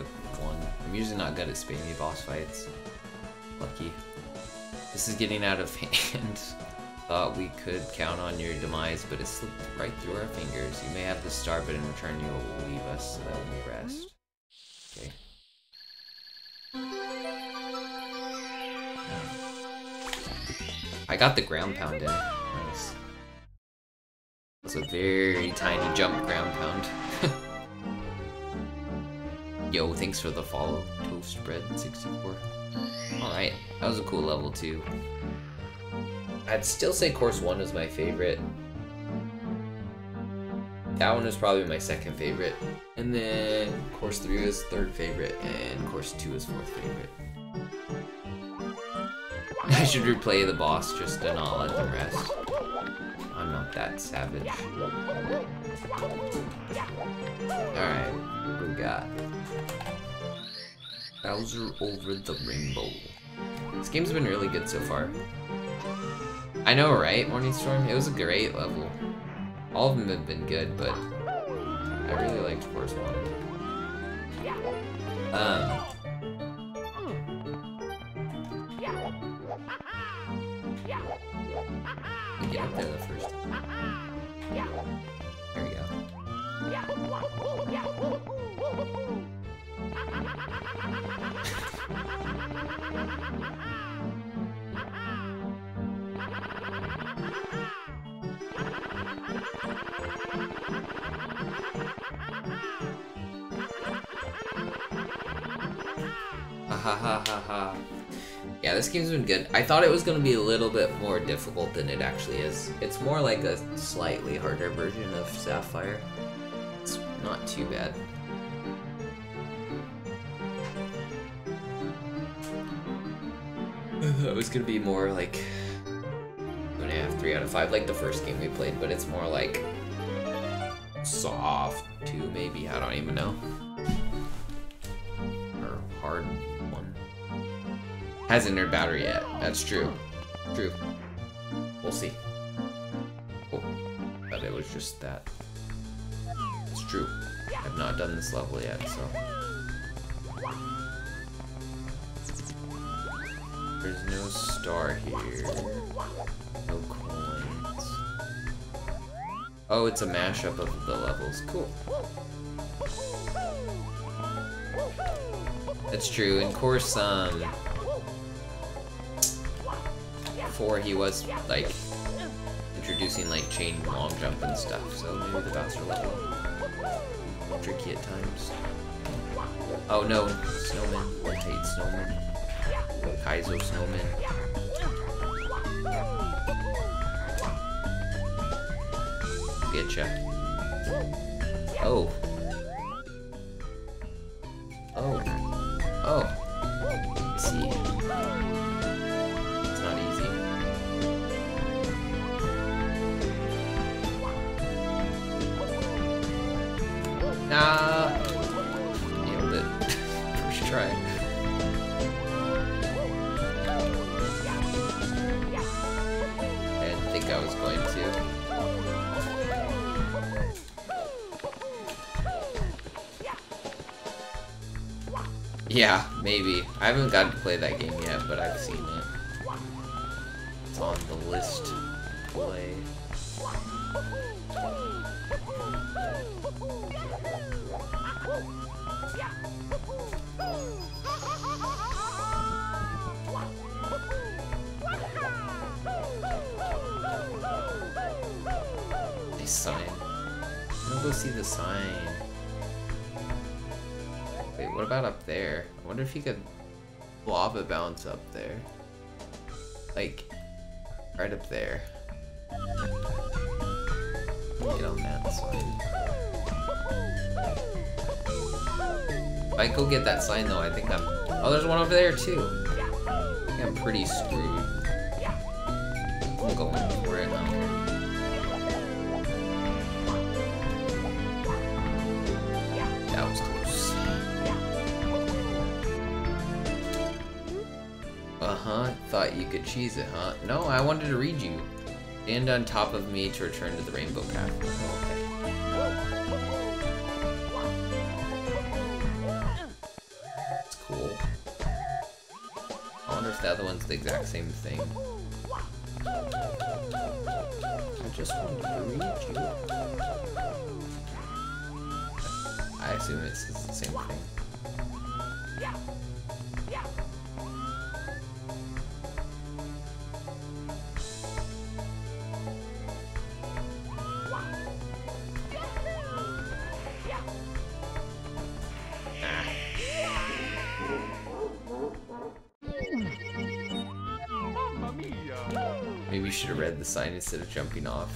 Speaker 2: One. I'm usually not good at spamming boss fights. Lucky. This is getting out of hand. Thought we could count on your demise, but it slipped right through our fingers. You may have the star, but in return you'll leave us so that we may rest. Okay. I got the ground pound in. Nice. That's a very tiny jump ground pound. Yo, thanks for the follow, Toast Bread 64. Alright, that was a cool level too. I'd still say course 1 is my favorite. That one is probably my second favorite. And then course 3 is third favorite, and course 2 is fourth favorite. I should replay the boss just to not let them rest. That savage. Alright, we got? Bowser over the rainbow. This game's been really good so far. I know, right, Morningstorm? It was a great level. All of them have been good, but I really liked first one. Um, we get up there the Yeah, this game's been good. I thought it was gonna be a little bit more difficult than it actually is. It's more like a slightly harder version of Sapphire. It's not too bad. it was gonna be more like two and a half, three out of five, like the first game we played, but it's more like soft two, maybe. I don't even know. Or hard one. Hasn't entered battery yet. That's true. True. We'll see. Oh, but it was just that. It's true. I've not done this level yet, so. There's no star here. No coins. Oh, it's a mashup of the levels. Cool. That's true. In course, um, four, he was like introducing like chain long jump and stuff. So maybe the Bowser level tricky at times. Oh no, snowman. I hate snowman. Kaizo snowman. Getcha. Oh. Oh. Oh. I see. It's not easy. Nah. Nailed it. First try. Yeah, maybe. I haven't gotten to play that game yet, but I've seen it. It's on the list to play. Sign. I'm gonna go see the sign. What about up there? I wonder if you could lava bounce up there. Like, right up there. Get on that sign. If I go get that sign though, I think I'm... Oh, there's one over there too. I think I'm pretty screwed. I'm going for it Thought you could cheese it, huh? No, I wanted to read you. and on top of me to return to the rainbow path. Okay. That's cool. I wonder if the other one's the exact same thing. I just wanted to read you. I assume it's, it's the same thing. Instead of jumping off.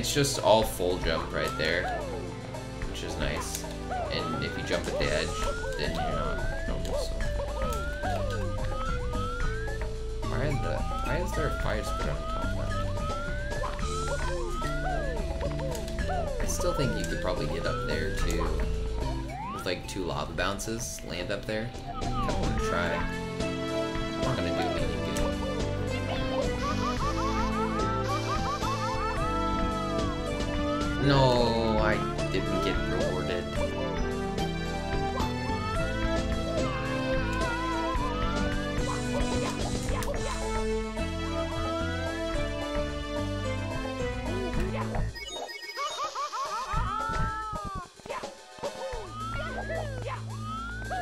Speaker 2: It's just all full jump right there, which is nice. And if you jump at the edge, then you're not. So. Why is the why is there a fire spit on top? I still think you could probably get up there too. With like two lava bounces, land up there. Kinda wanna try. I'm not gonna do any No, I didn't get rewarded.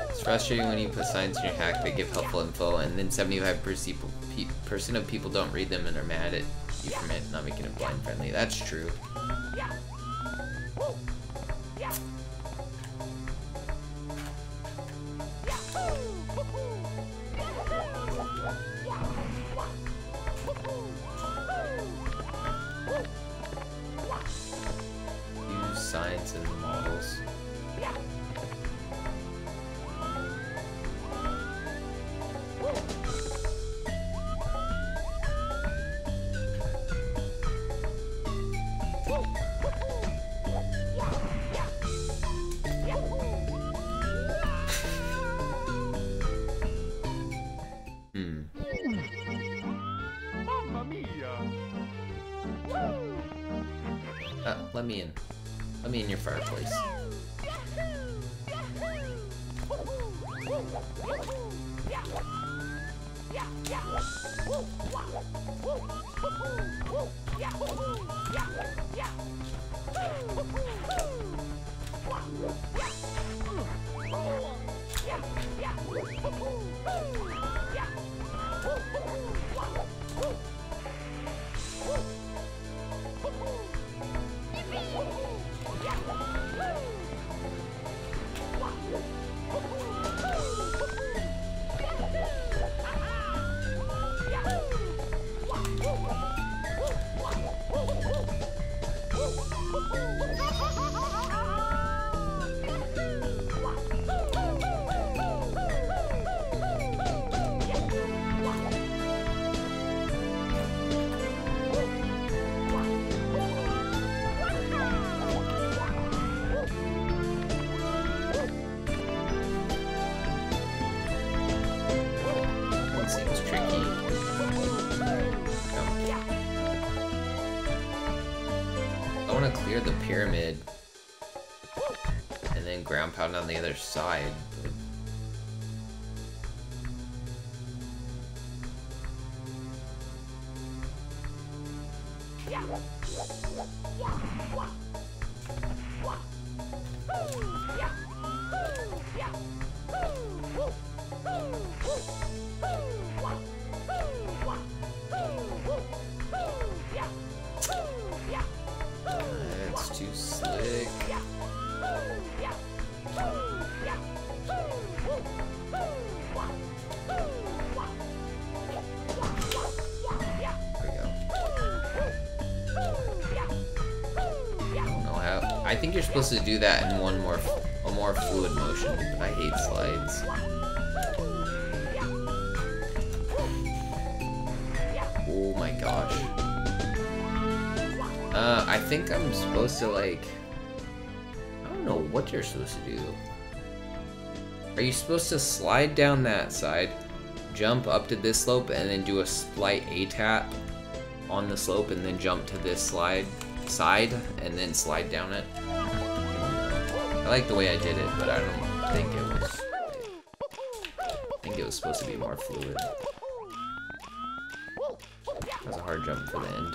Speaker 2: It's frustrating when you put signs in your hack that give helpful info, and then 75% of people don't read them and are mad at you for not making it blind friendly. That's true. Side. Think you're supposed to do that in one more, a more fluid motion, I hate slides. Oh my gosh. Uh, I think I'm supposed to like, I don't know what you're supposed to do. Are you supposed to slide down that side, jump up to this slope, and then do a slight A-tap on the slope, and then jump to this slide side, and then slide down it? I like the way I did it, but I don't think it was... I think it was supposed to be more fluid. That was a hard jump for the end.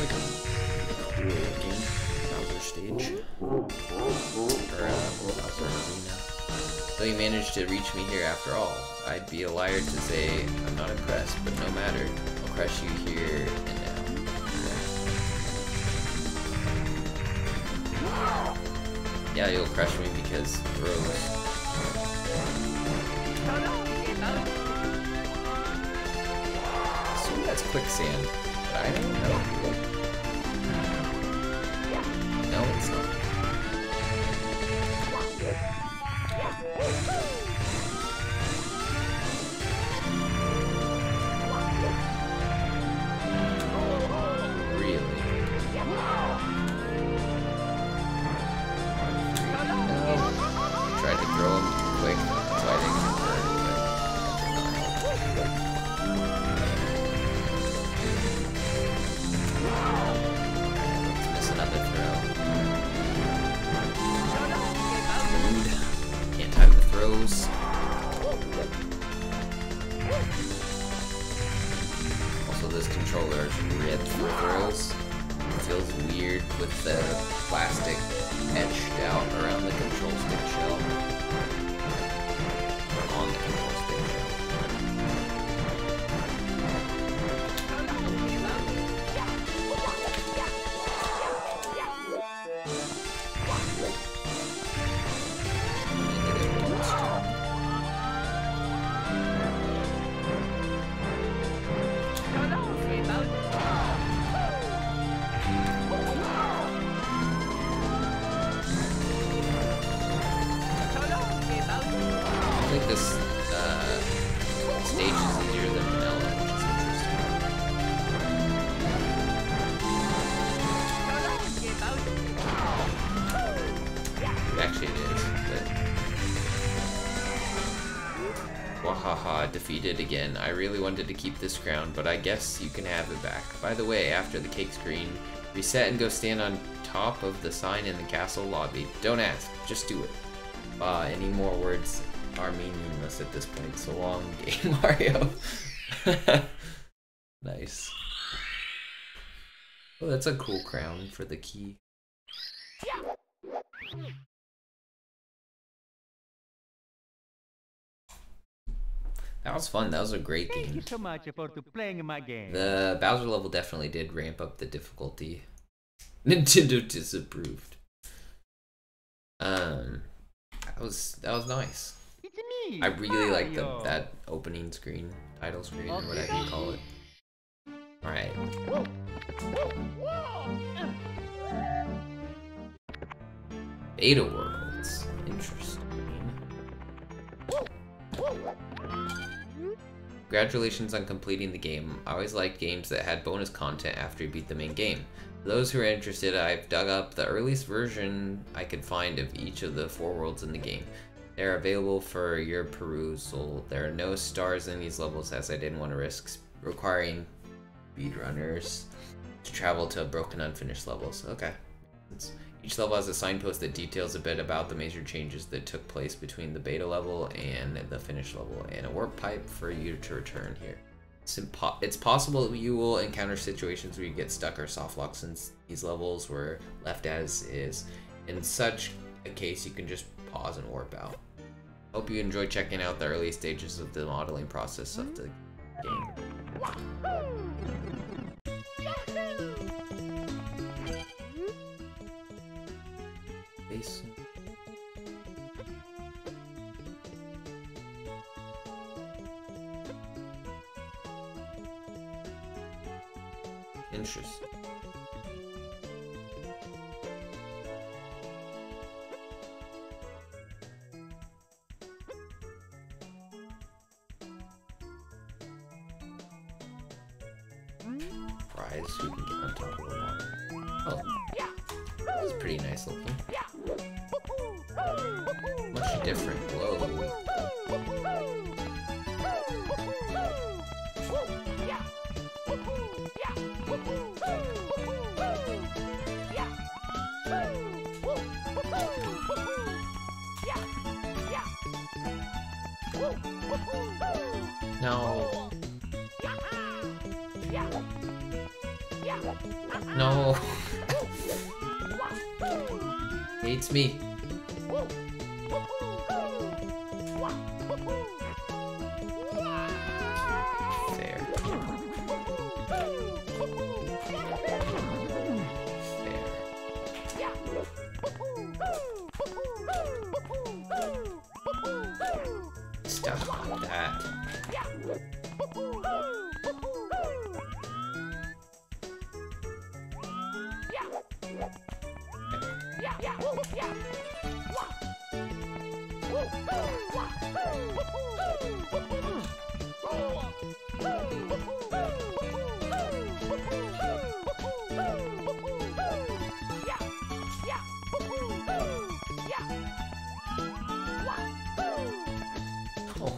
Speaker 2: Like a cool Bowser stage. Or, uh, Bowser Arena. Though you managed to reach me here after all, I'd be a liar to say I'm not impressed, but no matter. I'll crush you here and Yeah, you'll crush me because. Assume that's quicksand, I don't know. Really wanted to keep this crown, but I guess you can have it back. By the way, after the cake screen, reset and go stand on top of the sign in the castle lobby. Don't ask, just do it. Uh, any more words are meaningless at this point. So long, game Mario. nice. Oh, that's a cool crown for the key. That was fun. That was a great
Speaker 3: Thank
Speaker 2: game.
Speaker 3: you so much for playing my game.
Speaker 2: The Bowser level definitely did ramp up the difficulty. Nintendo disapproved. Um, that was that was nice.
Speaker 3: It's me.
Speaker 2: I really like the that opening screen, title screen, or whatever you call it. All right. Beta worlds. Congratulations on completing the game. I always liked games that had bonus content after you beat the main game. For those who are interested, I've dug up the earliest version I could find of each of the four worlds in the game. They're available for your perusal. There are no stars in these levels as I didn't want to risk requiring speedrunners to travel to broken unfinished levels. Okay. Each level has a signpost that details a bit about the major changes that took place between the beta level and the finished level, and a warp pipe for you to return here. It's, it's possible you will encounter situations where you get stuck or soft locked since these levels were left as is. In such a case, you can just pause and warp out. Hope you enjoy checking out the early stages of the modeling process of the game. Base. Interesting. Hates me.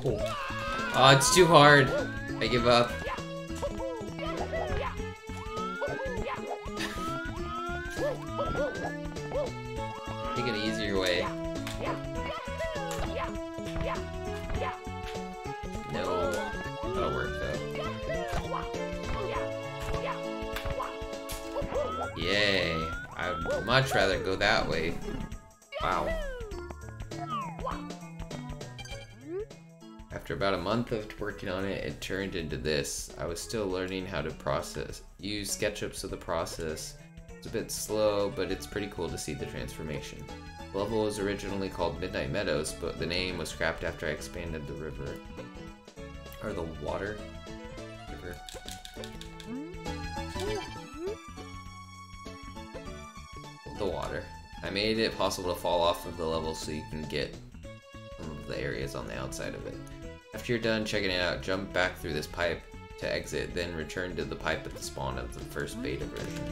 Speaker 2: Oh. it's too hard. I give up. About a month of working on it, it turned into this. I was still learning how to process, use SketchUp so the process it's a bit slow, but it's pretty cool to see the transformation. The level was originally called Midnight Meadows, but the name was scrapped after I expanded the river. Or the water? River. The water. I made it possible to fall off of the level so you can get some of the areas on the outside of it. After you're done checking it out, jump back through this pipe to exit, then return to the pipe at the spawn of the first beta version.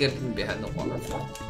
Speaker 2: Can't get him behind the waterfall. This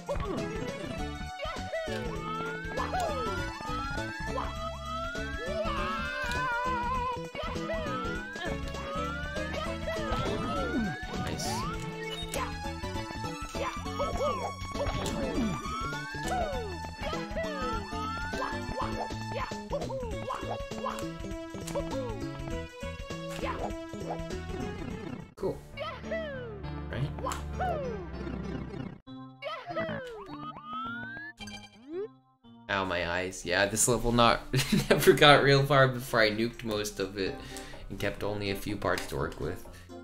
Speaker 2: Ow, my eyes. Yeah, this level not never got real far before I nuked most of it and kept only a few parts to work with.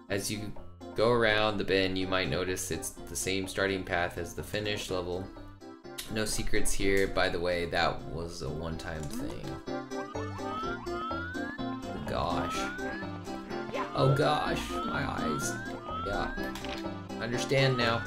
Speaker 2: As you go around the bend, you might notice it's the same starting path as the finish level. No secrets here. By the way, that was a one-time thing. Gosh. Oh gosh, my eyes. Yeah. Understand now.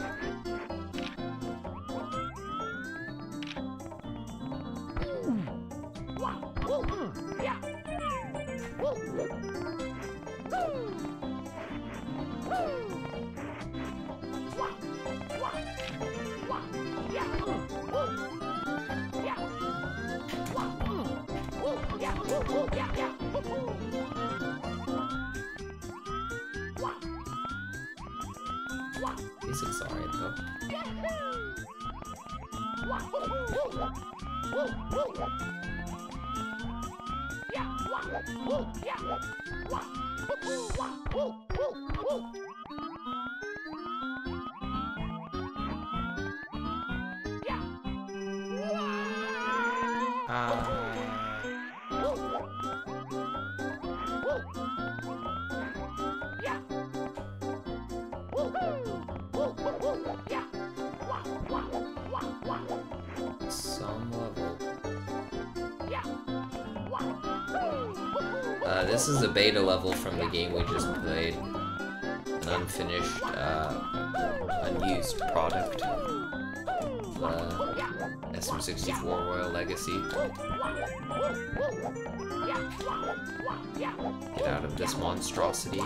Speaker 2: SM64 Royal Legacy. Get out of this monstrosity.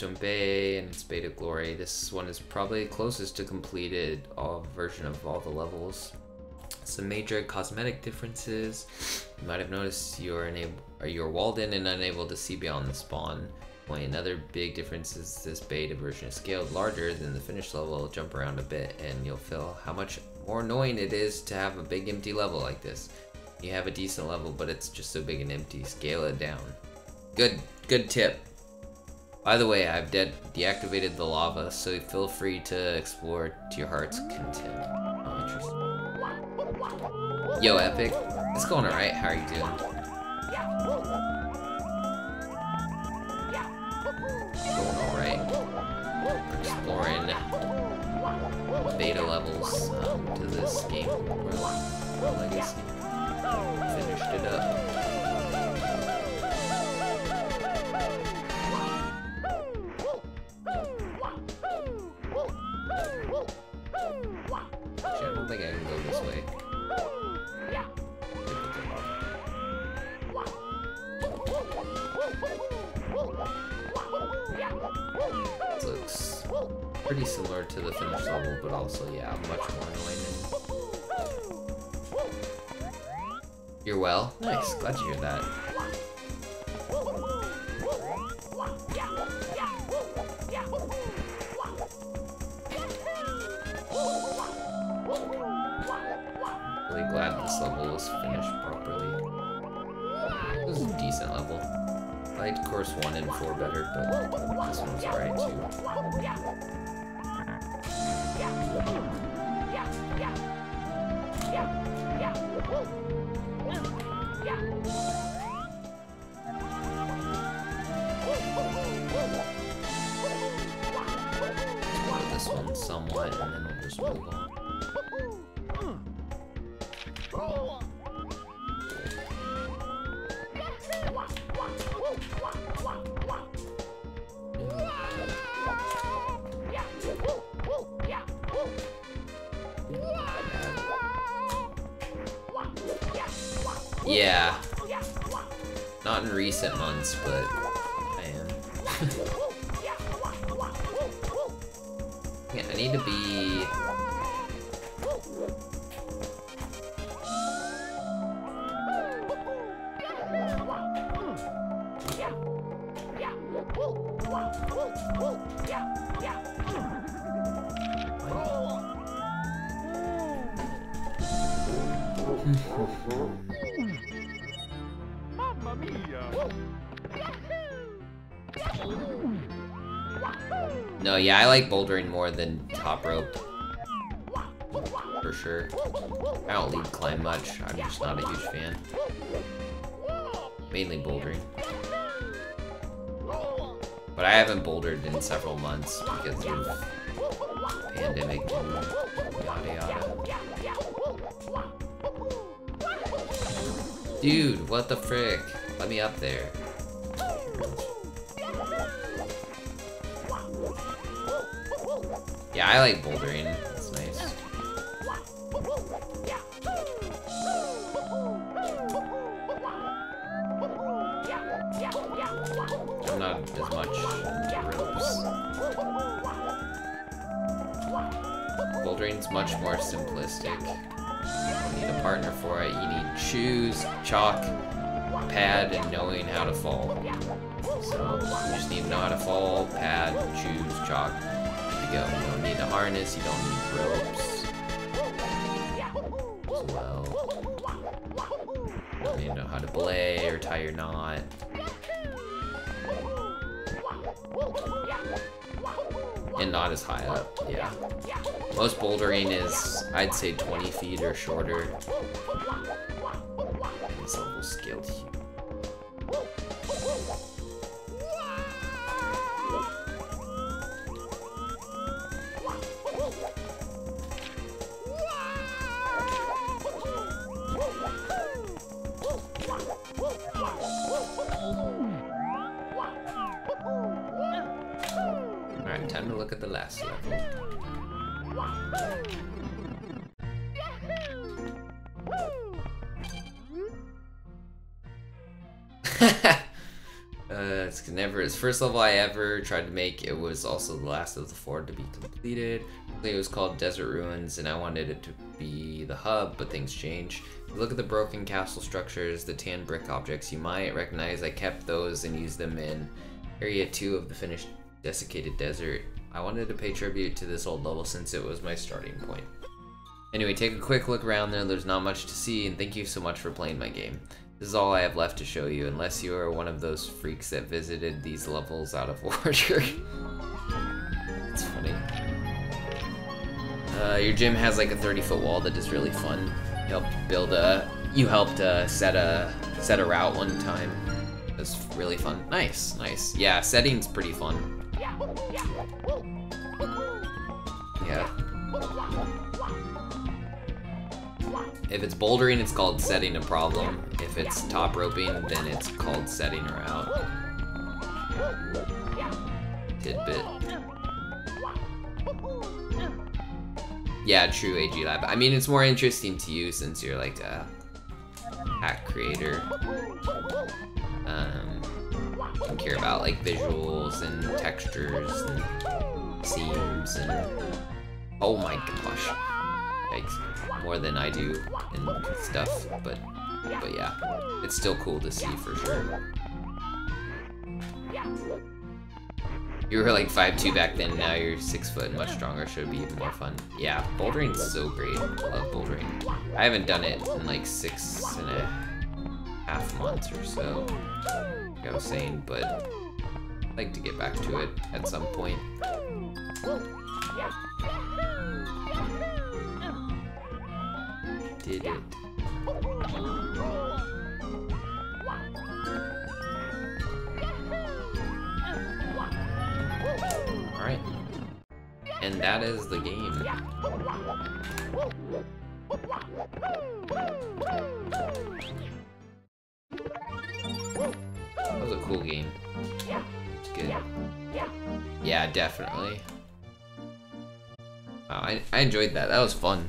Speaker 2: Brimstone Bay and its Beta Glory. This one is probably closest to completed all version of all the levels. Some major cosmetic differences. You might have noticed you're unable, you're walled in and unable to see beyond the spawn. Another big difference is this beta version is scaled larger than the finished level. It'll jump around a bit, and you'll feel how much more annoying it is to have a big empty level like this. You have a decent level, but it's just so big and empty. Scale it down. Good, good tip. By the way, I've de deactivated the lava, so feel free to explore to your heart's content. Oh. Yo, Epic. It's going alright. How are you doing? Going alright. Exploring beta levels um, to this game. Royal Legacy. Pretty similar to the finished level, but also, yeah, much more annoying. You're well? Nice, glad to hear that. Really glad this level was finished properly. It was a decent level. I liked course 1 and 4 better, but this one's alright too. Yeah. Not in recent months, but like bouldering more than top rope. For sure. I don't lead climb much. I'm just not a huge fan. Mainly bouldering. But I haven't bouldered in several months because of pandemic and yada yada. Dude, what the frick? Let me up there. I like bouldering. It's nice. Not as much ropes. Bouldering's much more simplistic. You need a partner for it. You need shoes, chalk, pad, and knowing how to fall. So you just need to know how to fall, pad, shoes, chalk. Go. You don't need a harness. You don't need ropes. As well. You know how to belay or tie your knot. And not as high up, yeah. Most bouldering is, I'd say, 20 feet or shorter. It's first level I ever tried to make. It was also the last of the four to be completed. It was called Desert Ruins, and I wanted it to be the hub, but things change. If you look at the broken castle structures, the tan brick objects, you might recognize I kept those and used them in Area 2 of the finished Desiccated Desert. I wanted to pay tribute to this old level since it was my starting point. Anyway, take a quick look around there. There's not much to see, and thank you so much for playing my game. This is all I have left to show you, unless you are one of those freaks that visited these levels out of order. It's funny. Uh, your gym has like a 30 foot wall that is really fun. You helped build a, you helped uh, set a set a route one time. It was really fun. Nice, nice. Yeah, setting's pretty fun. Yeah. If it's bouldering, it's called setting a problem. If it's top roping, then it's called setting her out. Tidbit. Yeah, true, AG Lab. I mean, it's more interesting to you since you're like a hack creator. Um, you care about like visuals and textures and seams and oh my gosh, yikes, more than I do and stuff. But but yeah, it's still cool to see for sure. You were like 5'2 back then, now you're 6 foot and much stronger, should be even more fun. Yeah, bouldering's so great. I love bouldering. I haven't done it in like six and a half months or so, like I was saying, but I'd like to get back to it at some point. Did. Alright. And that is the game. That was a cool game. It's good. Yeah, definitely. Wow, I, I enjoyed that. That was fun.